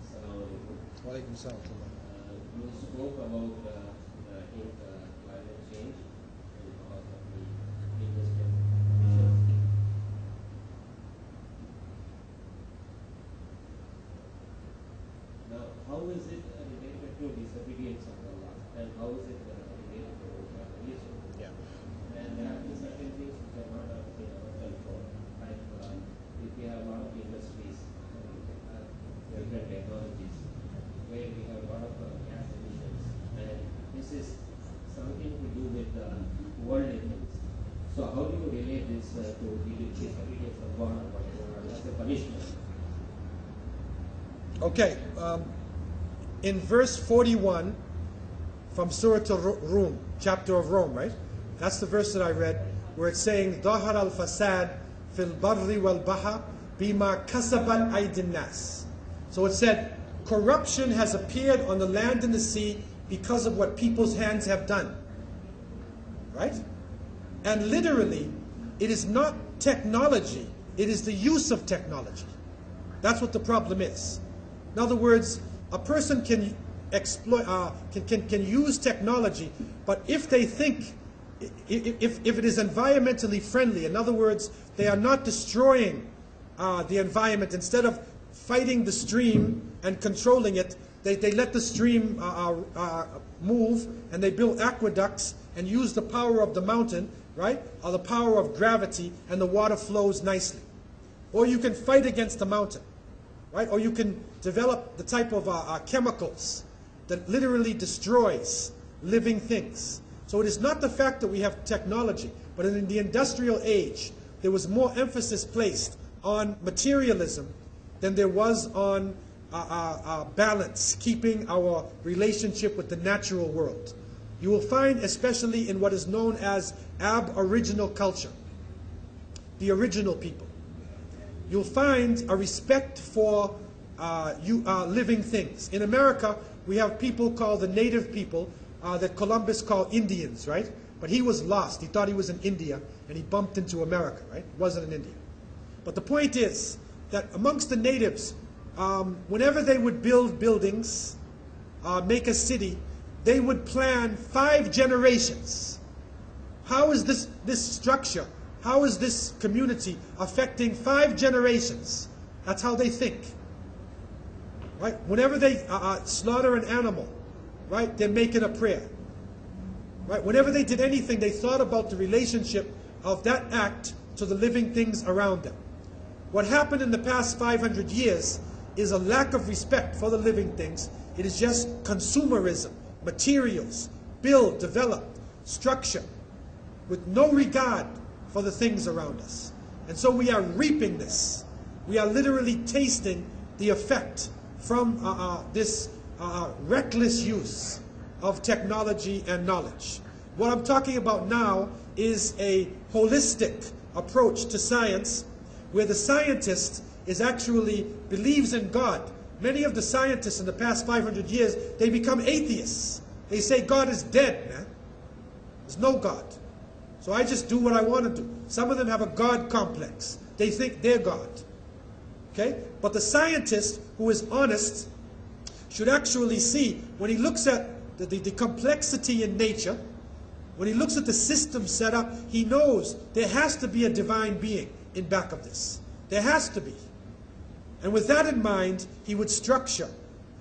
Assalamu alaikum. Walaikum salam. Uh, You spoke about uh, uh, in, uh, climate change and because of the industrial emissions. Now, how is it uh, related to disobedience of Allah and how is it uh, related to uh, religion? Yeah. And there have been certain things which are not uh, in our control, like uh, if we have a lot of industries, uh, different technologies, where we have a lot of uh, gas emissions, and this is something to do with uh, worldly things. So how do you relate this uh, to the disobedience of God or whatever, as a punishment? Okay, um, in verse 41 from Surah Al-Rum, chapter of Rome, right? That's the verse that I read, where it's saying, ظهر الفساد في البر والبحر بما كسبت أيدي الناس. So it said, corruption has appeared on the land and the sea because of what people's hands have done. Right? And literally, it is not technology, it is the use of technology. That's what the problem is. In other words, a person can exploit, uh, can, can, can use technology, but if they think, if, if it is environmentally friendly, in other words, they are not destroying uh, the environment, instead of fighting the stream and controlling it, they, they let the stream uh, uh, uh, move and they build aqueducts and use the power of the mountain, right? Or the power of gravity, and the water flows nicely. Or you can fight against the mountain, right? Or you can develop the type of uh, uh, chemicals that literally destroys living things. So it is not the fact that we have technology, but in the industrial age, there was more emphasis placed on materialism than there was on uh, uh, uh, balance, keeping our relationship with the natural world. You will find, especially in what is known as aboriginal culture, the original people, you'll find a respect for uh, you, uh, living things. In America, we have people called the native people uh, that Columbus called Indians, right? But he was lost. He thought he was in India, and he bumped into America, right? Wasn't in India. But the point is that amongst the natives, um, whenever they would build buildings, uh, make a city, they would plan five generations. How is this, this structure, how is this community affecting five generations? That's how they think. Right? Whenever they uh, uh, slaughter an animal, right, they're making a prayer. Right? Whenever they did anything, they thought about the relationship of that act to the living things around them. What happened in the past 500 years is a lack of respect for the living things. It is just consumerism, materials, build, develop, structure, with no regard for the things around us. And so we are reaping this. We are literally tasting the effect from uh, uh, this uh, reckless use of technology and knowledge. What I'm talking about now is a holistic approach to science where the scientist is actually believes in God. Many of the scientists in the past 500 years, they become atheists. They say God is dead, man. There's no God. So I just do what I want to do. Some of them have a God complex. They think they're God. Okay? But the scientist who is honest should actually see when he looks at the, the, the complexity in nature, when he looks at the system set up, he knows there has to be a divine being in back of this. There has to be. And with that in mind, he would structure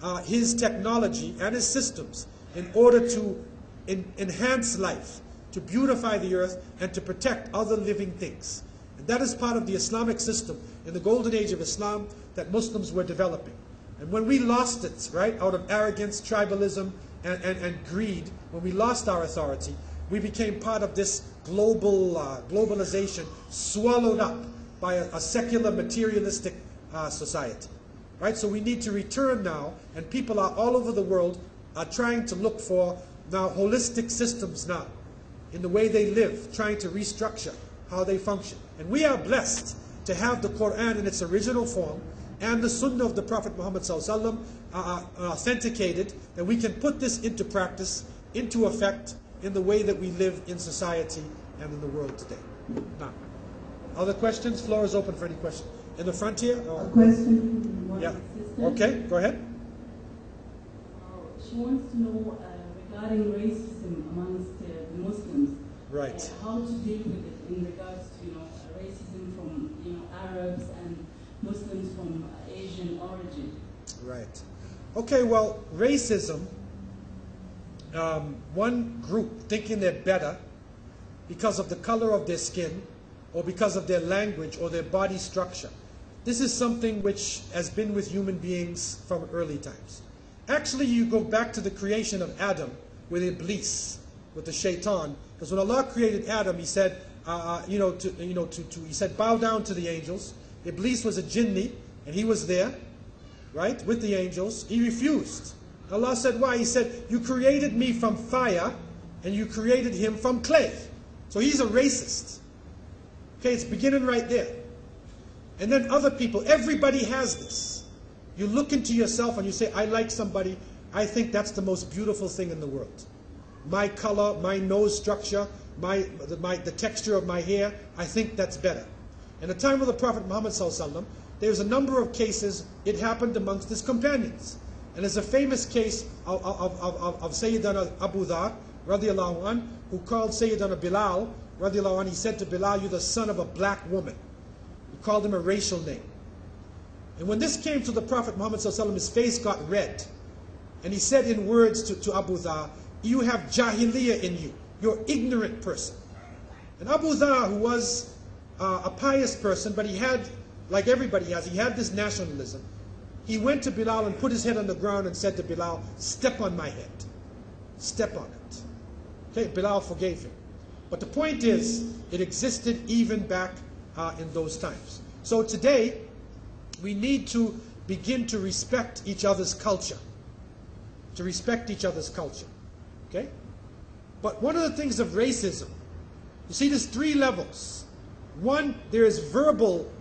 uh, his technology and his systems in order to en- enhance life, to beautify the earth, and to protect other living things. And that is part of the Islamic system in the golden age of Islam that Muslims were developing. And when we lost it, right, out of arrogance, tribalism, and, and, and greed, when we lost our authority, we became part of this global uh, globalization, swallowed up by a, a secular materialistic uh, society. Right? So we need to return now, and people are all over the world are trying to look for now holistic systems now in the way they live, trying to restructure how they function. And we are blessed to have the Quran in its original form and the Sunnah of the Prophet Muhammad sallallahu uh, uh, authenticated, that we can put this into practice, into effect, in the way that we live in society and in the world today. Now, other questions? Floor is open for any questions. In the front here? A question yeah. Okay, go ahead. Uh, She wants to know uh, regarding racism amongst uh, Muslims. Right. uh, how to deal with it in regards to you know racism from you know Arabs and Muslims from Asian origin. Right. Okay, well, racism, um, one group thinking they're better because of the color of their skin or because of their language or their body structure. This is something which has been with human beings from early times. Actually, you go back to the creation of Adam with Iblis, with the shaitan, because when Allah created Adam, He said, uh, uh, you know, to, you know, to, to, He said, bow down to the angels. Iblis was a jinni, and he was there, right, with the angels. He refused. Allah said, why? He said, you created me from fire, and you created him from clay. So he's a racist. Okay, it's beginning right there. And then other people, everybody has this. You look into yourself and you say, I like somebody, I think that's the most beautiful thing in the world. My color, my nose structure, my, the, my, the texture of my hair, I think that's better. In the time of the Prophet Muhammad Sallallahu there's a number of cases it happened amongst his companions. And there's a famous case of, of, of, of, Sayyidina Abu Dhar, radiallahu anh, who called Sayyidina Bilal, radiallahu anh, he said to Bilal, you're the son of a black woman. He called him a racial name. And when this came to the Prophet Muhammad Sallallahu his face got red. And he said in words to, to Abu Dhar, you have jahiliyyah in you. You're ignorant person. And Abu Dhar, who was uh, a pious person, but he had, like everybody has, he had this nationalism. He went to Bilal and put his head on the ground and said to Bilal, step on my head. Step on it. Okay, Bilal forgave him. But the point is, it existed even back uh, in those times. So today, we need to begin to respect each other's culture. To respect each other's culture. Okay? But one of the things of racism, you see, there's three levels. One, there is verbal,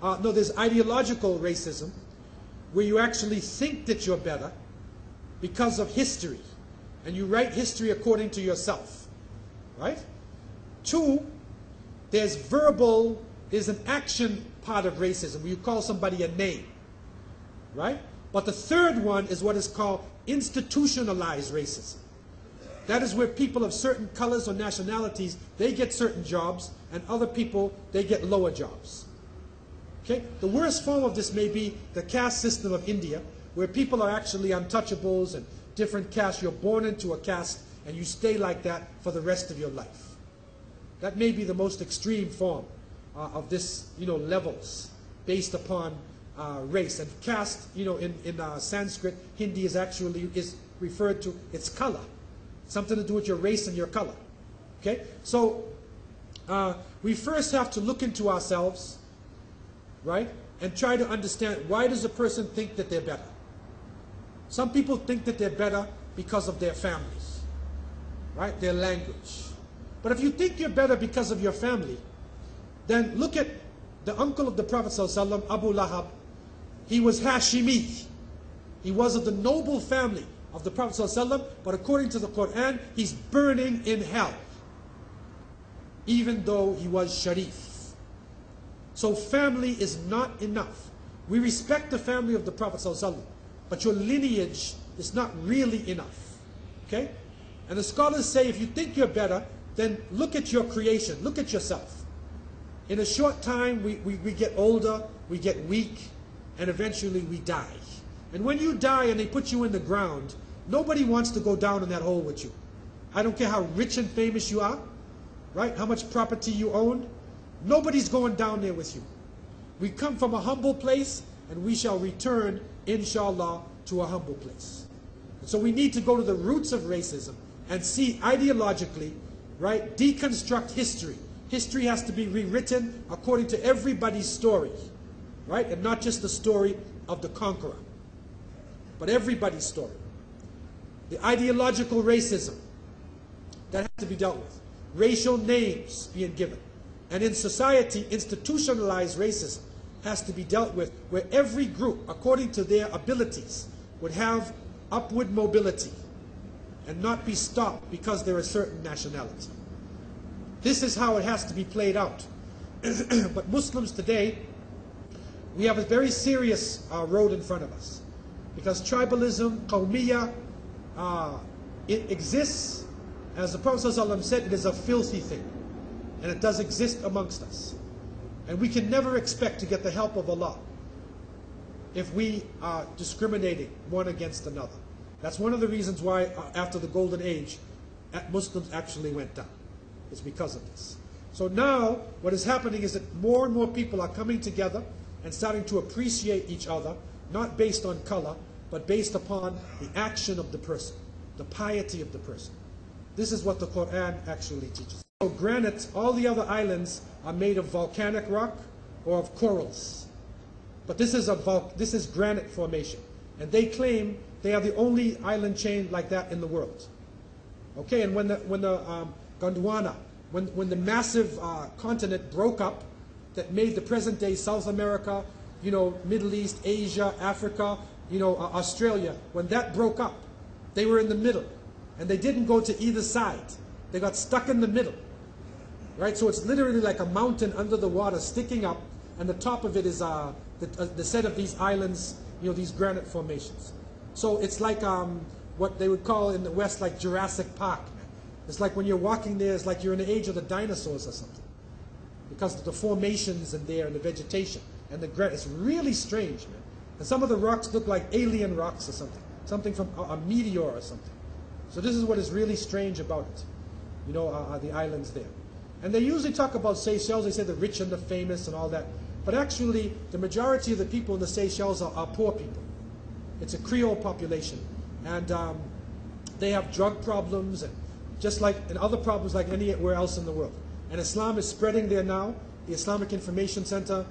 uh, no, there's ideological racism, where you actually think that you're better because of history. And you write history according to yourself. Right? Two, there's verbal, there's an action part of racism where you call somebody a name. Right? But the third one is what is called institutionalized racism. That is where people of certain colors or nationalities, they get certain jobs, and other people, they get lower jobs. Okay? The worst form of this may be the caste system of India, where people are actually untouchables and different castes. You're born into a caste, and you stay like that for the rest of your life. That may be the most extreme form uh, of this, you know, levels based upon uh, race. And caste, you know, in, in uh, Sanskrit, Hindi is actually is referred to its color. Something to do with your race and your color. Okay? So, uh, we first have to look into ourselves, right? And try to understand why does a person think that they're better? Some people think that they're better because of their families, right? Their language. But if you think you're better because of your family, then look at the uncle of the Prophet ﷺ, Abu Lahab. He was Hashimi. He was of the noble family of the Prophet ﷺ, but according to the Quran, he's burning in hell, even though he was Sharif. So family is not enough. We respect the family of the Prophet ﷺ, but your lineage is not really enough. Okay? And the scholars say if you think you're better, then look at your creation, look at yourself. In a short time, we, we, we get older, we get weak, and eventually we die. And when you die and they put you in the ground, nobody wants to go down in that hole with you. I don't care how rich and famous you are, right? How much property you own. Nobody's going down there with you. We come from a humble place and we shall return, inshallah, to a humble place. And so we need to go to the roots of racism and see ideologically right? Deconstruct history. History has to be rewritten according to everybody's story, right? And not just the story of the conqueror, but everybody's story. The ideological racism that has to be dealt with. Racial names being given. And in society, institutionalized racism has to be dealt with, where every group, according to their abilities, would have upward mobility and not be stopped because they're a certain nationality. This is how it has to be played out. [clears throat] but Muslims today, we have a very serious uh, road in front of us. Because tribalism, qawmiya, uh, it exists, as the Prophet ﷺ said, it is a filthy thing. And it does exist amongst us. And we can never expect to get the help of Allah if we are discriminating one against another. That's one of the reasons why, uh, after the Golden Age, uh, Muslims actually went down. It's because of this. So now, what is happening is that more and more people are coming together and starting to appreciate each other, not based on color, but based upon the action of the person, the piety of the person. This is what the Quran actually teaches. So granite, all the other islands are made of volcanic rock or of corals. But this is, a this is granite formation. And they claim they are the only island chain like that in the world. Okay, and when the, when the um, Gondwana, when, when the massive uh, continent broke up that made the present day South America, you know, Middle East, Asia, Africa, you know, uh, Australia, when that broke up, they were in the middle. And they didn't go to either side. They got stuck in the middle. Right? So it's literally like a mountain under the water sticking up, and the top of it is uh, the, uh, the set of these islands, you know, these granite formations. So it's like um, what they would call in the West like Jurassic Park. It's like when you're walking there, it's like you're in the age of the dinosaurs or something. Because of the formations in there and the vegetation and the granite. It's really strange, man. And some of the rocks look like alien rocks or something. Something from a, a meteor or something. So this is what is really strange about it. You know, uh, uh, the islands there. And they usually talk about Seychelles, they say the rich and the famous and all that. But actually, the majority of the people in the Seychelles are, are poor people. It's a Creole population. And um, they have drug problems and just like and other problems like anywhere else in the world. And Islam is spreading there now. The Islamic Information Center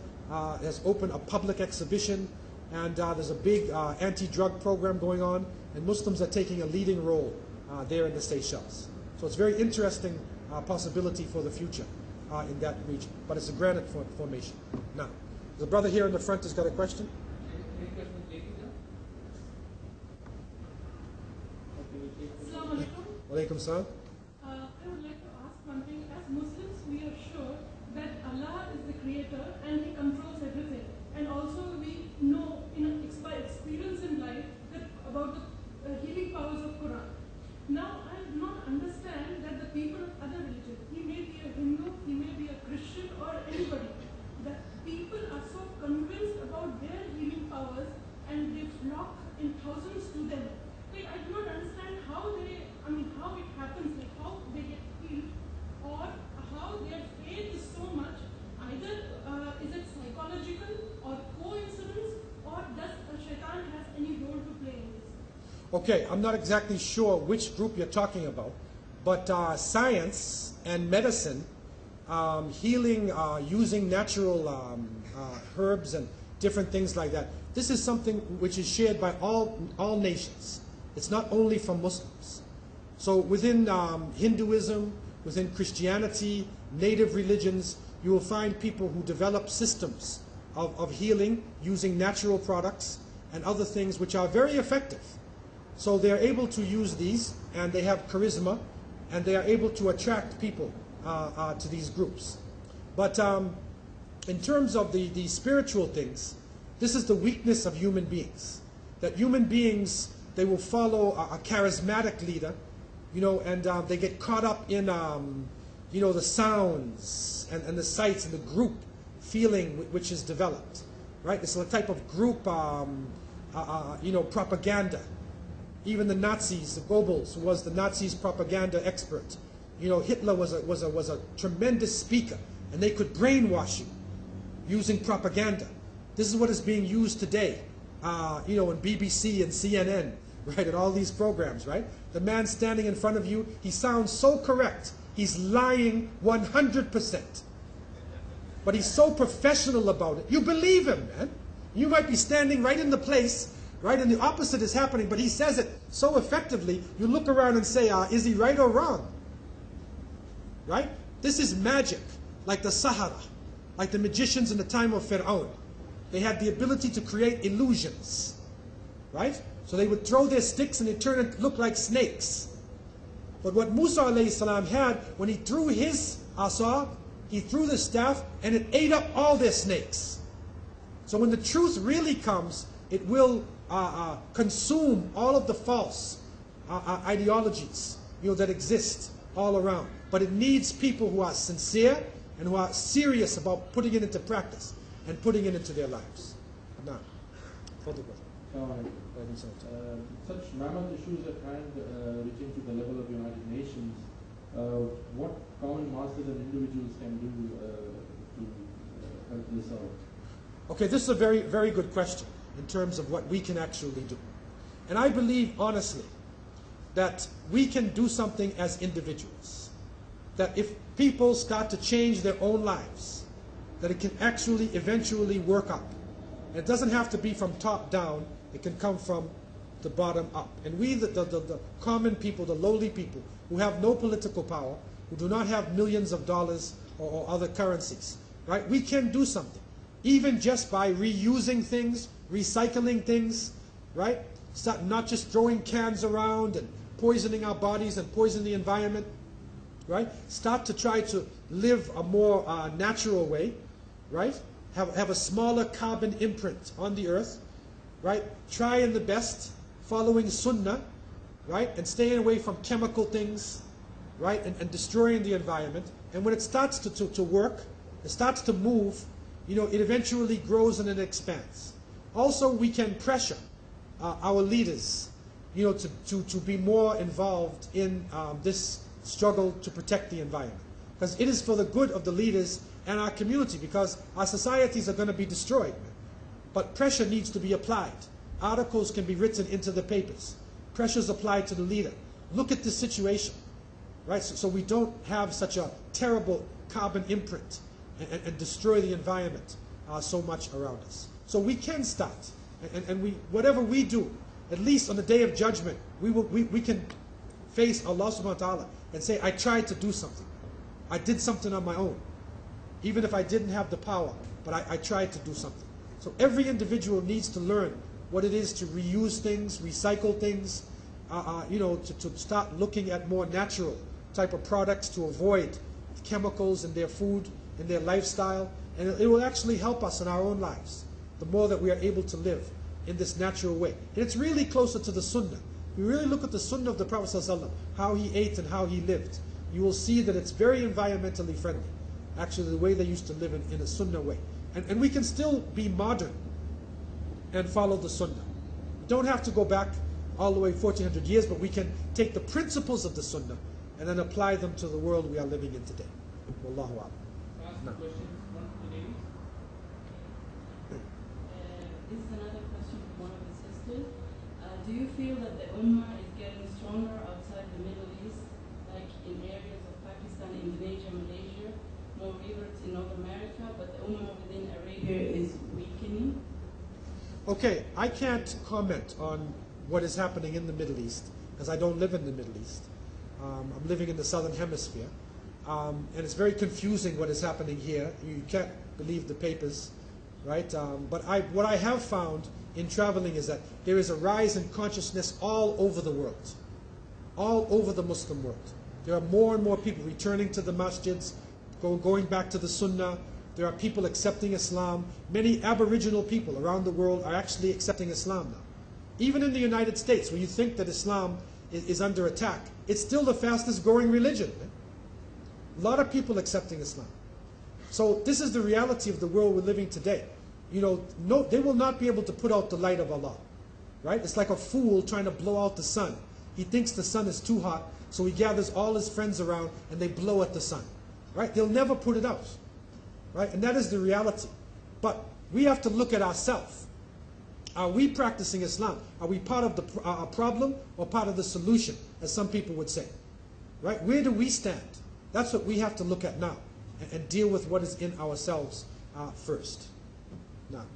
has opened a public exhibition, and uh, there's a big uh, anti-drug program going on, and Muslims are taking a leading role uh, there in the Seychelles. So it's a very interesting uh, possibility for the future uh, in that region. But it's a granite for- formation. Now, the brother here in the front has got a question. Any any questions, ladies? huh? Okay, we'll take the- Assalamu alaikum. Walaikum salam. Uh, I would like to ask one thing. As Muslims, we are sure that Allah is the creator and He controls everything. And also, we know in ex- by experience in life that about the uh, healing powers of Quran. Now, I do not understand that the people of other religions, he may be a Hindu, he may be a Christian, or anybody, that people are so convinced about their healing powers and they flock in thousands to them. Like, I do not understand how they, I mean, how it happens, like how they get healed, or how their faith is so much. Either uh, is it psychological or coincidence, or does uh, shaitan has any role to play in this? Okay, I'm not exactly sure which group you're talking about, but uh, science and medicine, um, healing uh, using natural um, uh, herbs and different things like that. This is something which is shared by all all nations. It's not only from Muslims. So within um, Hinduism, within Christianity, native religions, you will find people who develop systems of, of healing using natural products and other things which are very effective. So they're able to use these, and they have charisma, and they are able to attract people uh, uh, to these groups. But um, in terms of the, the spiritual things, this is the weakness of human beings. That human beings, they will follow a, a charismatic leader, you know, and uh, they get caught up in, um, you know, the sounds and, and the sights and the group feeling which is developed, right? It's a type of group, um, uh, uh, you know, propaganda. Even the Nazis, the Goebbels, was the Nazis' propaganda expert. You know, Hitler was a, was a, was a tremendous speaker, and they could brainwash you using propaganda. This is what is being used today, uh, you know, in BBC and CNN, [laughs] right, and all these programs, right? The man standing in front of you, he sounds so correct, he's lying 100%. But he's so professional about it. You believe him, man. You might be standing right in the place, right, and the opposite is happening, but he says it so effectively, you look around and say, uh, is he right or wrong? Right? This is magic, like the Sahara, like the magicians in the time of Pharaoh. They had the ability to create illusions. Right? So they would throw their sticks and they turn it look like snakes. But what Musa salam had, when he threw his asa, he threw the staff and it ate up all their snakes. So when the truth really comes, it will uh, uh, consume all of the false uh, uh, ideologies you know, that exist all around. But it needs people who are sincere and who are serious about putting it into practice and putting it into their lives. Now, for photograph. Uh, such mammoth issues at hand uh, reaching to the level of United Nations, uh, what common masters and individuals can do uh, to uh, help this out? Okay, this is a very, very good question in terms of what we can actually do. And I believe, honestly, that we can do something as individuals. That if people start to change their own lives, that it can actually eventually work. And it doesn't have to be from top down, it can come from the bottom up. And we, the, the, the, the common people, the lowly people, who have no political power, who do not have millions of dollars or, or other currencies, right? We can do something. Even just by reusing things, recycling things, right? Start not just throwing cans around and poisoning our bodies and poisoning the environment, right? Start to try to live a more uh, natural way, right? Have, have a smaller carbon imprint on the earth, right? Try in the best, following sunnah, right? And staying away from chemical things, right? And, and destroying the environment. And when it starts to, to, to work, it starts to move, you know, it eventually grows and it expands. Also, we can pressure uh, our leaders, you know, to, to, to be more involved in um, this struggle to protect the environment. Because it is for the good of the leaders and our community, because our societies are going to be destroyed. But pressure needs to be applied. Articles can be written into the papers. Pressures applied to the leader. Look at the situation, right? So, so we don't have such a terrible carbon imprint and, and, and destroy the environment uh, so much around us. So we can start, and, and we, whatever we do, at least on the day of judgment, we, will, we, we can face Allah subhanahu wa ta'ala and say, I tried to do something. I did something on my own. Even if I didn't have the power, but I, I tried to do something. So every individual needs to learn what it is to reuse things, recycle things, uh, uh, you know, to, to start looking at more natural type of products to avoid chemicals in their food, in their lifestyle. And it, it will actually help us in our own lives, the more that we are able to live in this natural way. And it's really closer to the sunnah. We really look at the sunnah of the Prophet ﷺ, how he ate and how he lived. You will see that it's very environmentally friendly. Actually, the way they used to live in, in a sunnah way. And, and we can still be modern and follow the sunnah. We don't have to go back all the way 1400 years, but we can take the principles of the sunnah and then apply them to the world we are living in today. Wallahu a'lam. No. questions, one to the ladies. Uh, this is another question from one of the sisters. Uh, do you feel that the Ummah is getting stronger outside the Middle East, like in areas of Pakistan, Indonesia, Malaysia, more rivers in North America, but the Ummah within Arabia is weakening? Okay, I can't comment on what is happening in the Middle East because I don't live in the Middle East. Um, I'm living in the Southern Hemisphere. Um, and it's very confusing what is happening here. You can't believe the papers, right? Um, but I, what I have found in traveling is that there is a rise in consciousness all over the world, all over the Muslim world. There are more and more people returning to the masjids, go, going back to the Sunnah. There are people accepting Islam. Many Aboriginal people around the world are actually accepting Islam now. Even in the United States, where you think that Islam is, is under attack, it's still the fastest growing religion. Eh? A lot of people accepting Islam. So this is the reality of the world we're living today. You know, no, they will not be able to put out the light of Allah. Right? It's like a fool trying to blow out the sun. He thinks the sun is too hot, so he gathers all his friends around and they blow at the sun. Right? They'll never put it out. Right? And that is the reality. But we have to look at ourselves. Are we practicing Islam? Are we part of the uh, problem or part of the solution, as some people would say? Right? Where do we stand? That's what we have to look at now and, and deal with what is in ourselves uh, first. Assalamu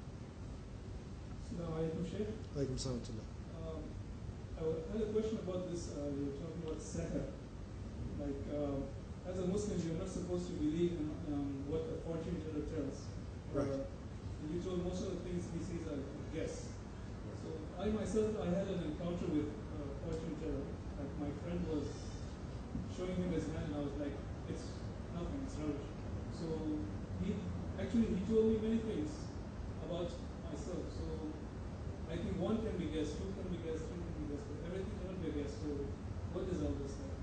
alaikum, Sheikh. alaikum salam to Allah. Um, I had a question about this. Uh, you were talking about seher. Like, um, as a Muslim, you're not supposed to believe in um, what a fortune teller tells. Right. Uh, you told most of the things he sees are guess. So I myself, I had an encounter with uh, fortune teller. Like my friend was showing him his hand, and I was like, it's nothing, it's rubbish. So he actually he told me many things myself. So I think one can be guessed, two can be guessed, three can be guessed, but everything cannot be guessed. So what is all this like?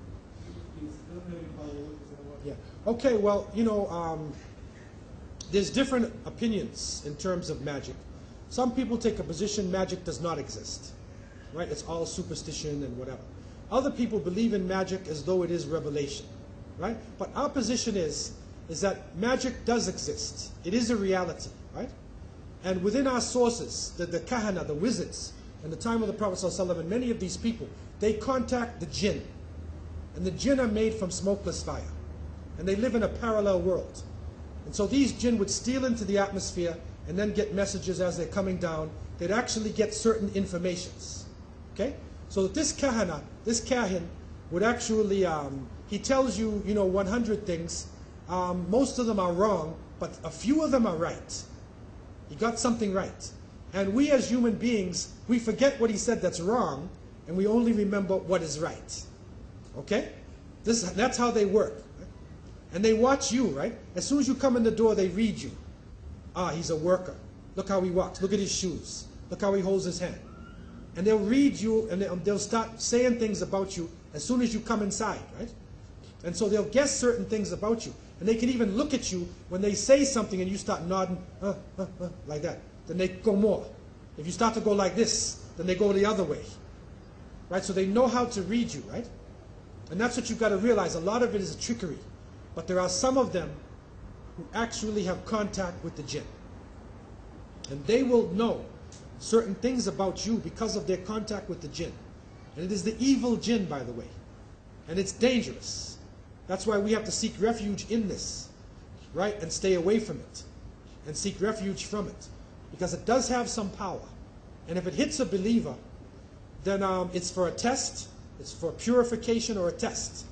Yeah. Okay, well, you know, um, there's different opinions in terms of magic. Some people take a position magic does not exist, right? It's all superstition and whatever. Other people believe in magic as though it is revelation, right? But our position is, is that magic does exist. It is a reality, right? And within our sources, the, the kahana, the wizards, in the time of the Prophet ﷺ, and many of these people, they contact the jinn. And the jinn are made from smokeless fire. And they live in a parallel world. And so these jinn would steal into the atmosphere and then get messages as they're coming down. They'd actually get certain informations. Okay? So that this kahana, this kahin, would actually, um, he tells you, you know, 100 things. Um, most of them are wrong, but a few of them are right. He got something right. And we as human beings, we forget what he said that's wrong, and we only remember what is right. Okay? This, that's how they work. And they watch you, right? As soon as you come in the door, they read you. Ah, he's a worker. Look how he walks. Look at his shoes. Look how he holds his hand. And they'll read you and they'll start saying things about you as soon as you come inside, right? And so they'll guess certain things about you. And they can even look at you when they say something and you start nodding, uh, uh, uh, like that. Then they go more. If you start to go like this, then they go the other way. Right? So they know how to read you, right? And that's what you've got to realize. A lot of it is trickery. But there are some of them who actually have contact with the jinn. And they will know certain things about you because of their contact with the jinn. And it is the evil jinn, by the way. And it's dangerous. That's why we have to seek refuge in this, right? And stay away from it. And seek refuge from it. Because it does have some power. And if it hits a believer, then um, it's for a test, it's for purification or a test,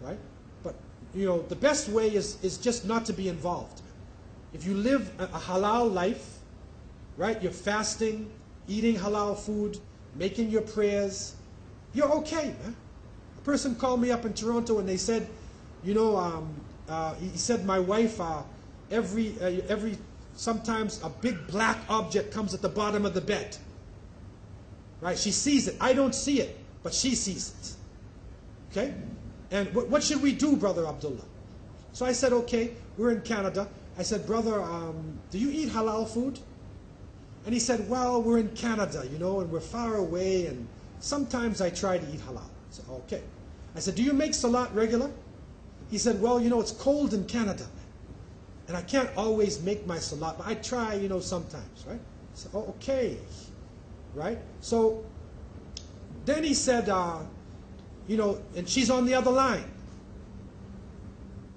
right? But, you know, the best way is, is just not to be involved. If you live a, a halal life, right, you're fasting, eating halal food, making your prayers, you're okay, man. A person called me up in Toronto and they said, you know, um, uh, he said my wife, uh, every, uh, every, sometimes a big black object comes at the bottom of the bed. Right? She sees it. I don't see it, but she sees it. Okay? And what, what should we do, Brother Abdullah? So I said, okay, we're in Canada. I said, brother, um, do you eat halal food? And he said, well, we're in Canada, you know, and we're far away, and sometimes I try to eat halal. I said, okay. I said, do you make salat regular? He said, well, you know, it's cold in Canada, and I can't always make my salat, but I try, you know, sometimes, right? Said, oh, okay, right? So then he said, uh, you know, and she's on the other line.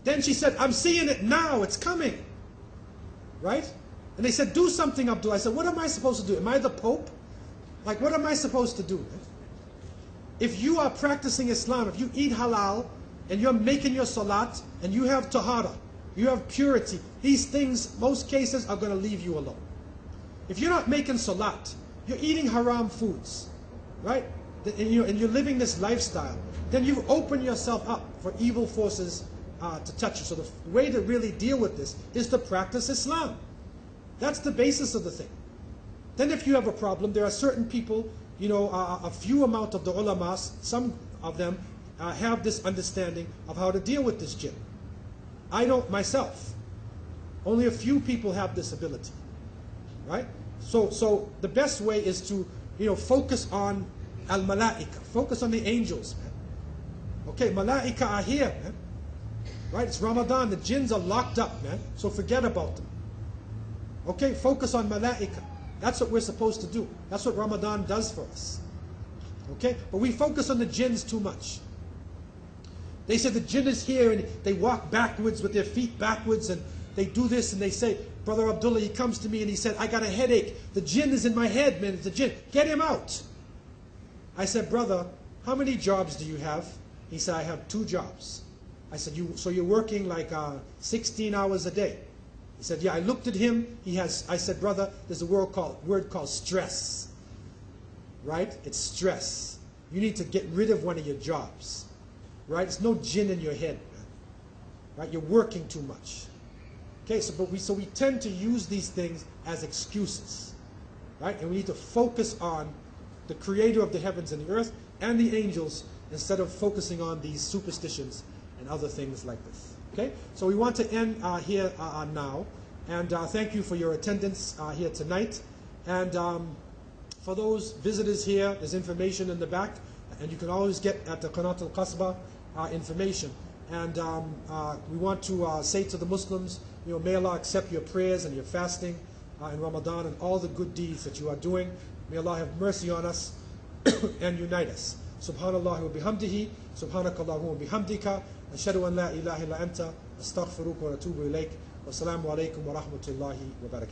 Then she said, I'm seeing it now, it's coming. Right? And they said, do something, Abdul. I said, what am I supposed to do? Am I the Pope? Like, what am I supposed to do? If you are practicing Islam, if you eat halal, and you're making your salat, and you have tahara, you have purity, these things, most cases, are going to leave you alone. If you're not making salat, you're eating haram foods, right? And you're, and you're living this lifestyle, then you open yourself up for evil forces uh, to touch you. So the way to really deal with this is to practice Islam. That's the basis of the thing. Then if you have a problem, there are certain people, you know, uh, a few amount of the ulamas, some of them uh, have this understanding of how to deal with this jinn. I don't myself. Only a few people have this ability, right? So, so the best way is to, you know, focus on al-malaika, focus on the angels, man. Okay, malaika are here, man. Right? It's Ramadan. The jinns are locked up, man. So forget about them. Okay, focus on malaika. That's what we're supposed to do. That's what Ramadan does for us. Okay? But we focus on the jinns too much. They said the jinn is here and they walk backwards with their feet backwards and they do this and they say, Brother Abdullah, he comes to me and he said, I got a headache. The jinn is in my head, man. It's a jinn. Get him out. I said, Brother, how many jobs do you have? He said, I have two jobs. I said, you, so you're working like uh, 16 hours a day? He said, yeah. I looked at him. He has, I said, brother, there's a word called, word called stress. Right? It's stress. You need to get rid of one of your jobs. Right? It's no jinn in your head. Right? You're working too much. Okay, so but we so we tend to use these things as excuses. Right? And we need to focus on the creator of the heavens and the earth and the angels instead of focusing on these superstitions and other things like this. Okay? So we want to end uh, here uh, now. And uh, thank you for your attendance uh, here tonight. And um, for those visitors here, there's information in the back. And you can always get at the Qanat al Qasba uh, information. And um, uh, we want to uh, say to the Muslims, you know, may Allah accept your prayers and your fasting uh, in Ramadan and all the good deeds that you are doing. May Allah have mercy on us [coughs] and unite us. Subhanallah wa bihamdihi, subhanakallahumma wa bihamdika, ashhadu an la ilaha illa anta, astaghfiruka wa atubu ilayk. Wassalamu alaikum wa rahmatullahi wa barakatuh.